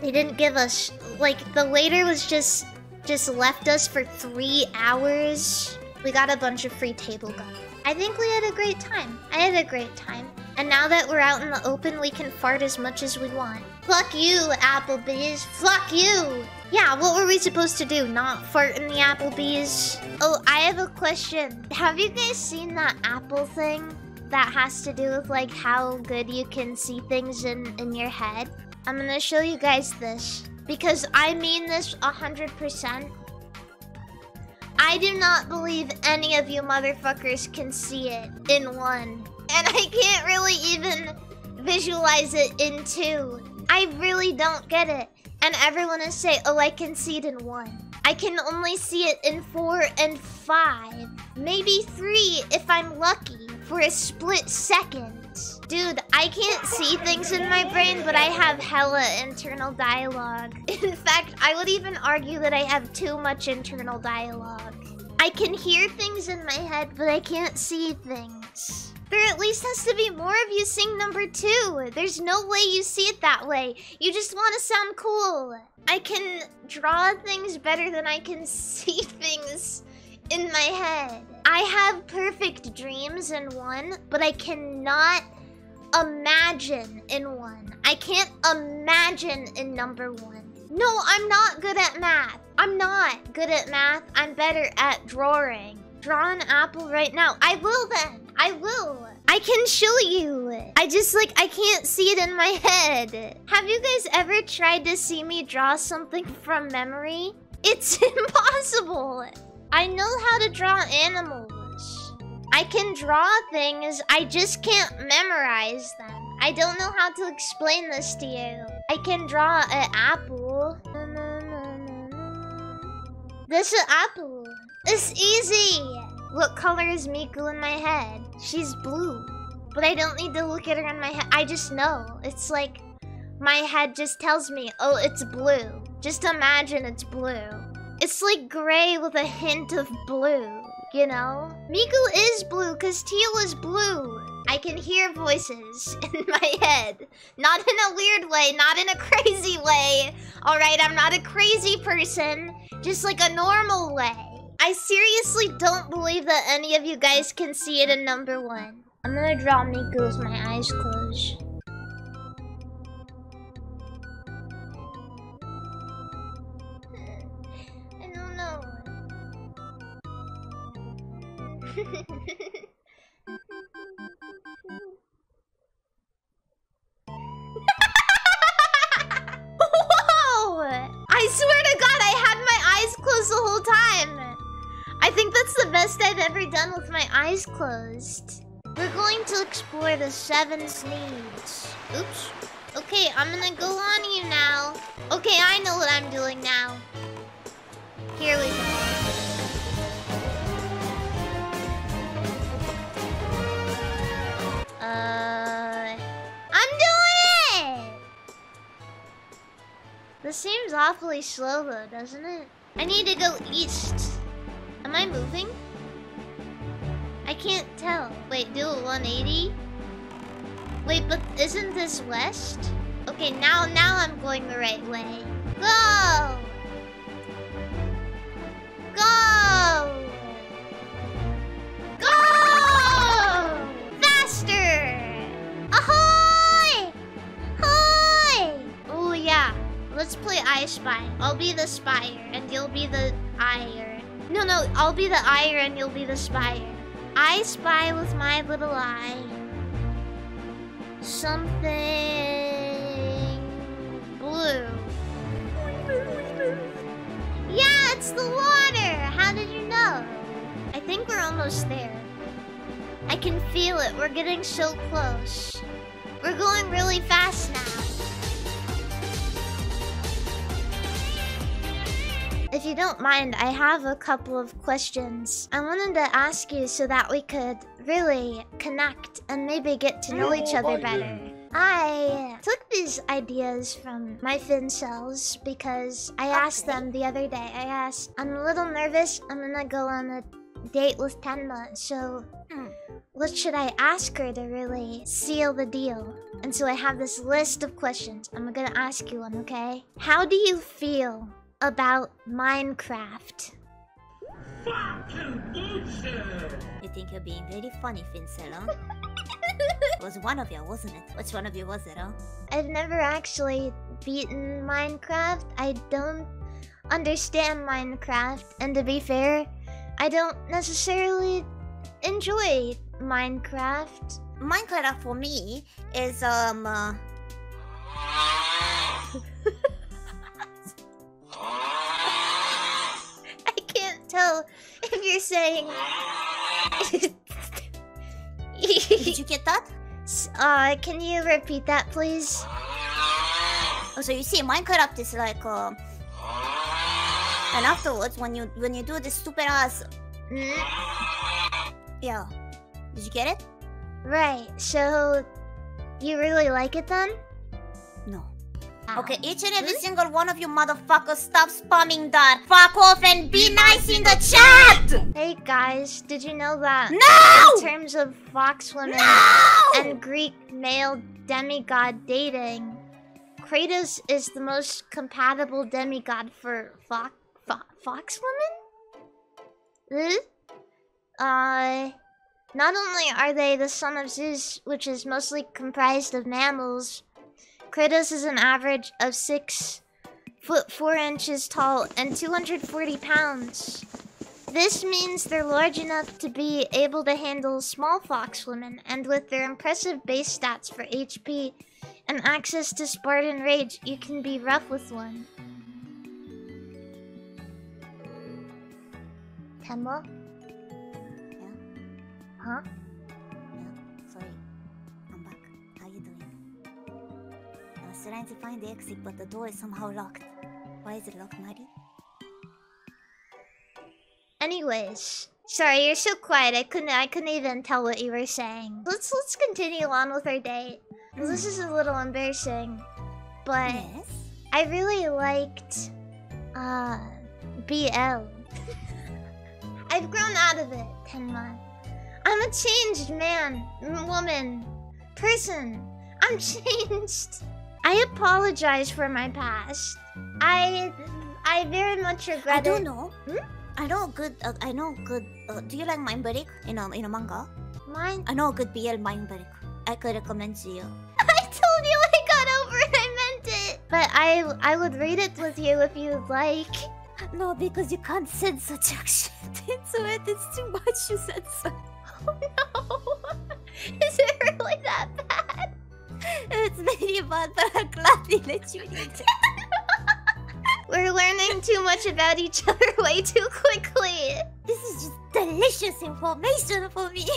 They didn't give us like the waiter was just just left us for three hours. We got a bunch of free table gum. I think we had a great time. I had a great time. And now that we're out in the open, we can fart as much as we want. Fuck you, Applebee's. Fuck you. Yeah, what were we supposed to do? Not fart in the Applebee's? Oh, I have a question. Have you guys seen that Apple thing? That has to do with like how good you can see things in, in your head. I'm gonna show you guys this. Because I mean this 100%. I do not believe any of you motherfuckers can see it in one. And I can't really even visualize it in two. I really don't get it. And everyone is saying, oh, I can see it in one. I can only see it in four and five. Maybe three if I'm lucky for a split second. Dude, I can't see things in my brain, but I have hella internal dialogue. In fact, I would even argue that I have too much internal dialogue. I can hear things in my head, but I can't see things. There at least has to be more of you sing number two. There's no way you see it that way. You just want to sound cool. I can draw things better than I can see things in my head. I have perfect dreams in one, but I cannot imagine in one. I can't imagine in number one. No, I'm not good at math. I'm not good at math. I'm better at drawing. Draw an apple right now. I will then. I will. I can show you. I just like, I can't see it in my head. Have you guys ever tried to see me draw something from memory? It's impossible. I know how to draw animals. I can draw things, I just can't memorize them. I don't know how to explain this to you. I can draw an apple. This is apple. It's easy. What color is Miku in my head? She's blue. But I don't need to look at her in my head. I just know. It's like my head just tells me, oh, it's blue. Just imagine it's blue. It's like gray with a hint of blue, you know? Miku is blue because teal is blue. I can hear voices in my head. Not in a weird way, not in a crazy way. Alright, I'm not a crazy person, just like a normal way. I seriously don't believe that any of you guys can see it in number one. I'm gonna draw Miku with my eyes closed. I swear to God, I had my eyes closed the whole time. I think that's the best I've ever done with my eyes closed. We're going to explore the seven needs. Oops. Okay, I'm gonna go on you now. Okay, I know what I'm doing now. Here we go. Uh, I'm doing it! This seems awfully slow though, doesn't it? I need to go east. Am I moving? I can't tell. Wait, do a 180? Wait, but isn't this west? Okay, now now I'm going the right way. Go! Go! Go! Faster! Let's play I Spy. I'll be the spire and you'll be the ire. No, no, I'll be the ire and you'll be the spire. I spy with my little eye. Something blue. Yeah, it's the water. How did you know? I think we're almost there. I can feel it. We're getting so close. We're going really fast now. If you don't mind, I have a couple of questions I wanted to ask you so that we could really connect and maybe get to know each other better. I took these ideas from my fin cells because I asked them the other day. I asked, I'm a little nervous. I'm gonna go on a date with Tenma, so hmm, what should I ask her to really seal the deal? And so I have this list of questions. I'm gonna ask you one, okay? How do you feel about Minecraft? You think you're being very funny, Fincel, huh? it was one of you, wasn't it? Which one of you was it, huh? I've never actually beaten Minecraft. I don't understand Minecraft, and to be fair, I don't necessarily enjoy Minecraft. Minecraft for me is um. Uh... I can't tell if you're saying. Did you get that? Uh, can you repeat that, please? Oh, so you see, Minecraft is like um. And afterwards, when you when you do this stupid ass. Yeah. Did you get it? Right. So, you really like it then? No. Okay, each and every single one of you motherfuckers, stop spamming that. Fuck off and be nice in the chat. Hey guys, did you know that? No! In terms of fox women No! and Greek male demigod dating, Kratos is the most compatible demigod for fo- fo- fox women. Uh, not only are they the son of Zeus, which is mostly comprised of mammals, Kratos is an average of six foot four inches tall and 240 pounds. This means they're large enough to be able to handle small fox women, and with their impressive base stats for HP and access to Spartan Rage, you can be rough with one. Tembo? Yeah. Huh? Was trying to find the exit, but the door is somehow locked. Why is it locked, Maddie? Anyways, sorry, you're so quiet. I couldn't I couldn't even tell what you were saying. Let's let's continue on with our date. This is a little embarrassing, but Yes. I really liked uh BL. I've grown out of it, Tenma. I'm a changed man, woman, person. I'm changed. I apologize for my past. I I very much regret I don't it. know. I know good. Uh, I know good. Uh, do you like Mind Break in a in a manga? Mine. I know a good BL Mind Break. I could recommend to you. I told you I got over it. I meant it. But I I would read it with you if you'd like. No, because you can't censor action into it. It's too much to censor. Oh no. Is it really that bad? It's bad, but I'm glad they let you read it. We're learning too much about each other way too quickly. This is just delicious information for me.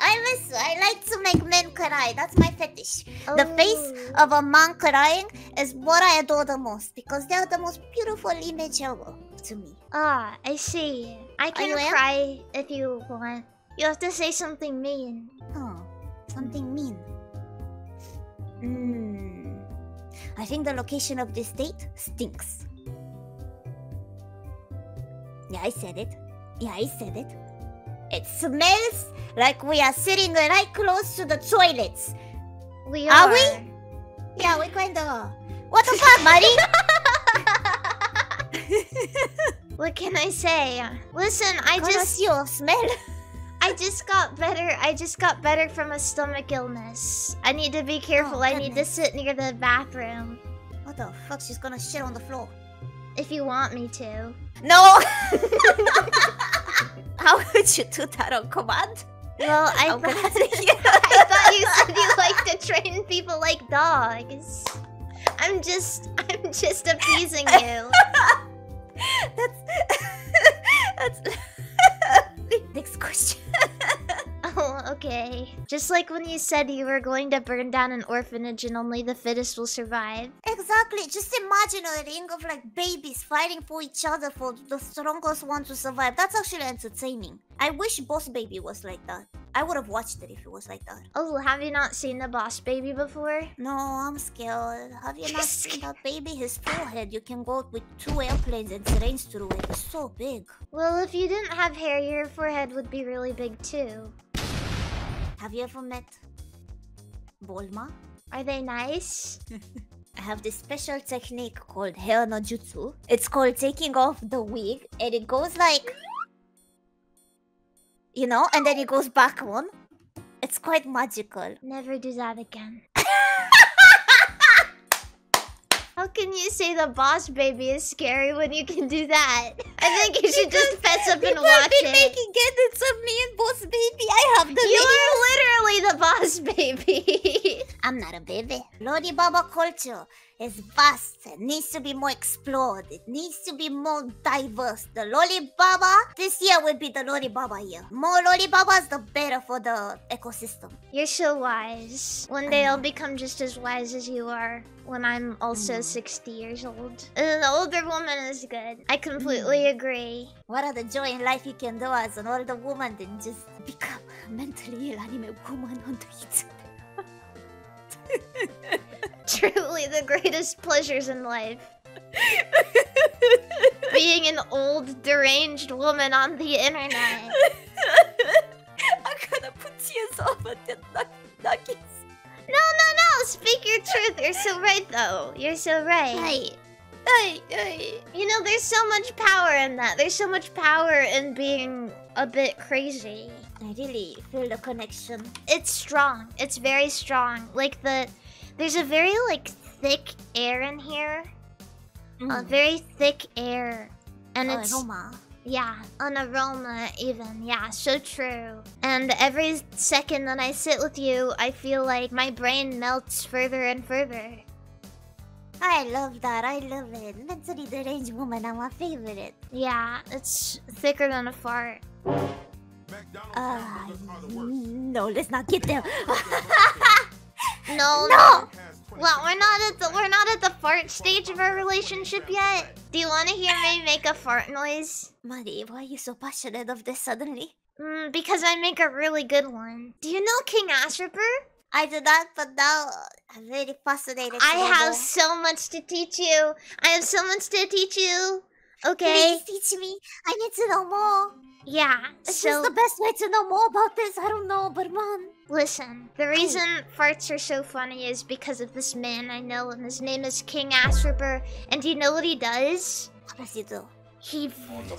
I miss. I like to make men cry. That's my fetish. The face Oh. of a man crying is what I adore the most because they're the most beautiful image ever to me. Ah, I see. I can cry if you want. You have to say something mean. Oh, think the location of this date stinks. Yeah, I said it. Yeah, I said it. It smells like we are sitting right close to the toilets. We Are are. we? Yeah, we kinda. are. What the fuck, buddy? What can I say? Listen, I just see your smell. I just got better. I just got better from a stomach illness. I need to be oh, careful. Oh, I need to sit near the bathroom What the fuck? She's gonna shit on the floor. if you want me to. No! How would you do that on command? Well, I I'm thought, I thought you said you like to train people like dogs. I'm just I'm just appeasing you. That's that's next question. Okay. Just like when you said you were going to burn down an orphanage and only the fittest will survive. Exactly. Just imagine a ring of like babies fighting for each other for the strongest one to survive. That's actually entertaining. I wish Boss Baby was like that. I would have watched it if it was like that. Oh, have you not seen the boss baby before? No, I'm scared. Have you not seen that baby? His forehead, you can go with two airplanes and trains through it. It's so big. Well, if you didn't have hair, your forehead would be really big too. Have you ever met Bulma? Are they nice? I have this special technique called hair no jutsu. It's called taking off the wig, and it goes like, you know, and then it goes back on. It's quite magical. Never do that again. How can you say the boss baby is scary when you can do that? I think you should just fess up and watch have been it. making edits of me and Boss Baby. I have the You videos. are literally the boss baby. I'm not a baby. Loli Baba culture is vast and needs to be more explored. It needs to be more diverse. The Loli Baba, this year will be the Loli Baba year. More Loli Babas, the better for the ecosystem. You're so wise. One day I'll become just as wise as you are when I'm also 60 years old. An older woman is good. I completely mm. agree. What are the joy in life you can do as an older woman than just become a mentally ill anime woman on the internet? Truly the greatest pleasures in life. Being an old, deranged woman on the internet. I'm gonna put tears over the nuggets. No, no, no! Speak your truth. You're so right, though. You're so right. Hey, hey. You know, there's so much power in that. There's so much power in being a bit crazy. I really feel the connection. It's strong. It's very strong. Like the, there's a very like thick air in here. A very thick air, and Oh, it's aroma. yeah, an aroma even. Yeah, so true. And every second that I sit with you, I feel like my brain melts further and further. I love that. I love it. Mentally deranged woman are my favorite. Yeah, it's thicker than a fart. Uh, no, let's not get there. No, No! Well, we're not at the we're not at the fart stage of our relationship yet. Do you want to hear me make a fart noise? Maddie, why are you so passionate of this suddenly? Mm, because I make a really good one. Do you know King Ass Ripper? I do not, but now I'm very fascinated. I have so much to teach you. I have so much to teach you. Okay. Please teach me. I need to know more. Yeah. It's so is the best way to know more about this. I don't know, but man. Listen, the reason farts are so funny is because of this man I know, and his name is King Ass Ripper. And do you know what he does? What does he do? He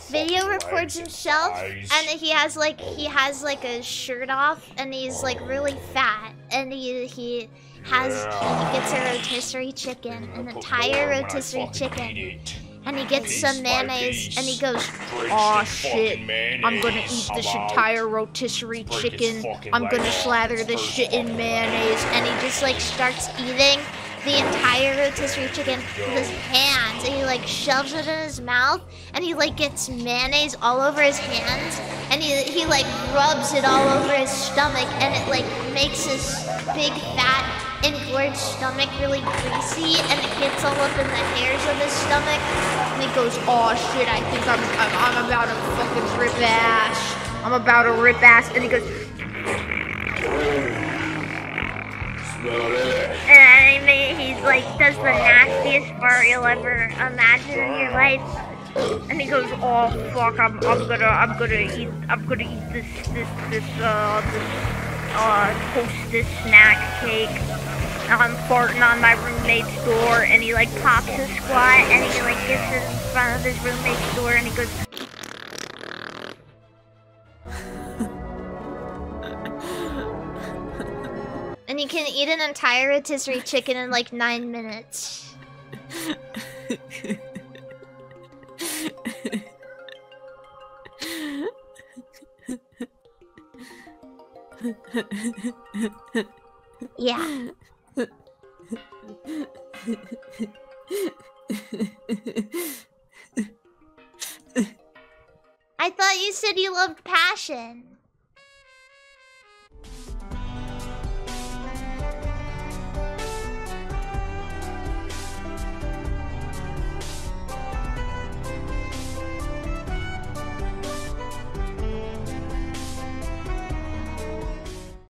video records himself, and he has like he has like a shirt off, and he's like really fat, and he he has he gets a rotisserie chicken, an entire rotisserie chicken, and he gets some mayonnaise, and he goes, Aw shit, I'm gonna eat this entire rotisserie chicken. I'm gonna slather this shit in mayonnaise. and he just like starts eating the entire rotisserie chicken with his hands. And he like shoves it in his mouth and he like gets mayonnaise all over his hands. And he, he like rubs it all over his stomach and it like makes his big fat engorged stomach really greasy and it gets all up in the hairs of his stomach And he goes, oh shit, I think I'm, I'm, I'm about to fucking rip ass. I'm about to rip ass. And he goes, and I mean, he's like does the nastiest fart you'll ever imagine in your life and he goes, oh fuck, I'm, I'm gonna, I'm gonna eat, I'm gonna eat this, this, this, uh, this, uh, hostess snack cake. I'm farting on my roommate's door, and he like pops his squat, and he like gets in front of his roommate's door, and he goes. and you can eat an entire rotisserie chicken in like nine minutes yeah I thought you said you loved passion.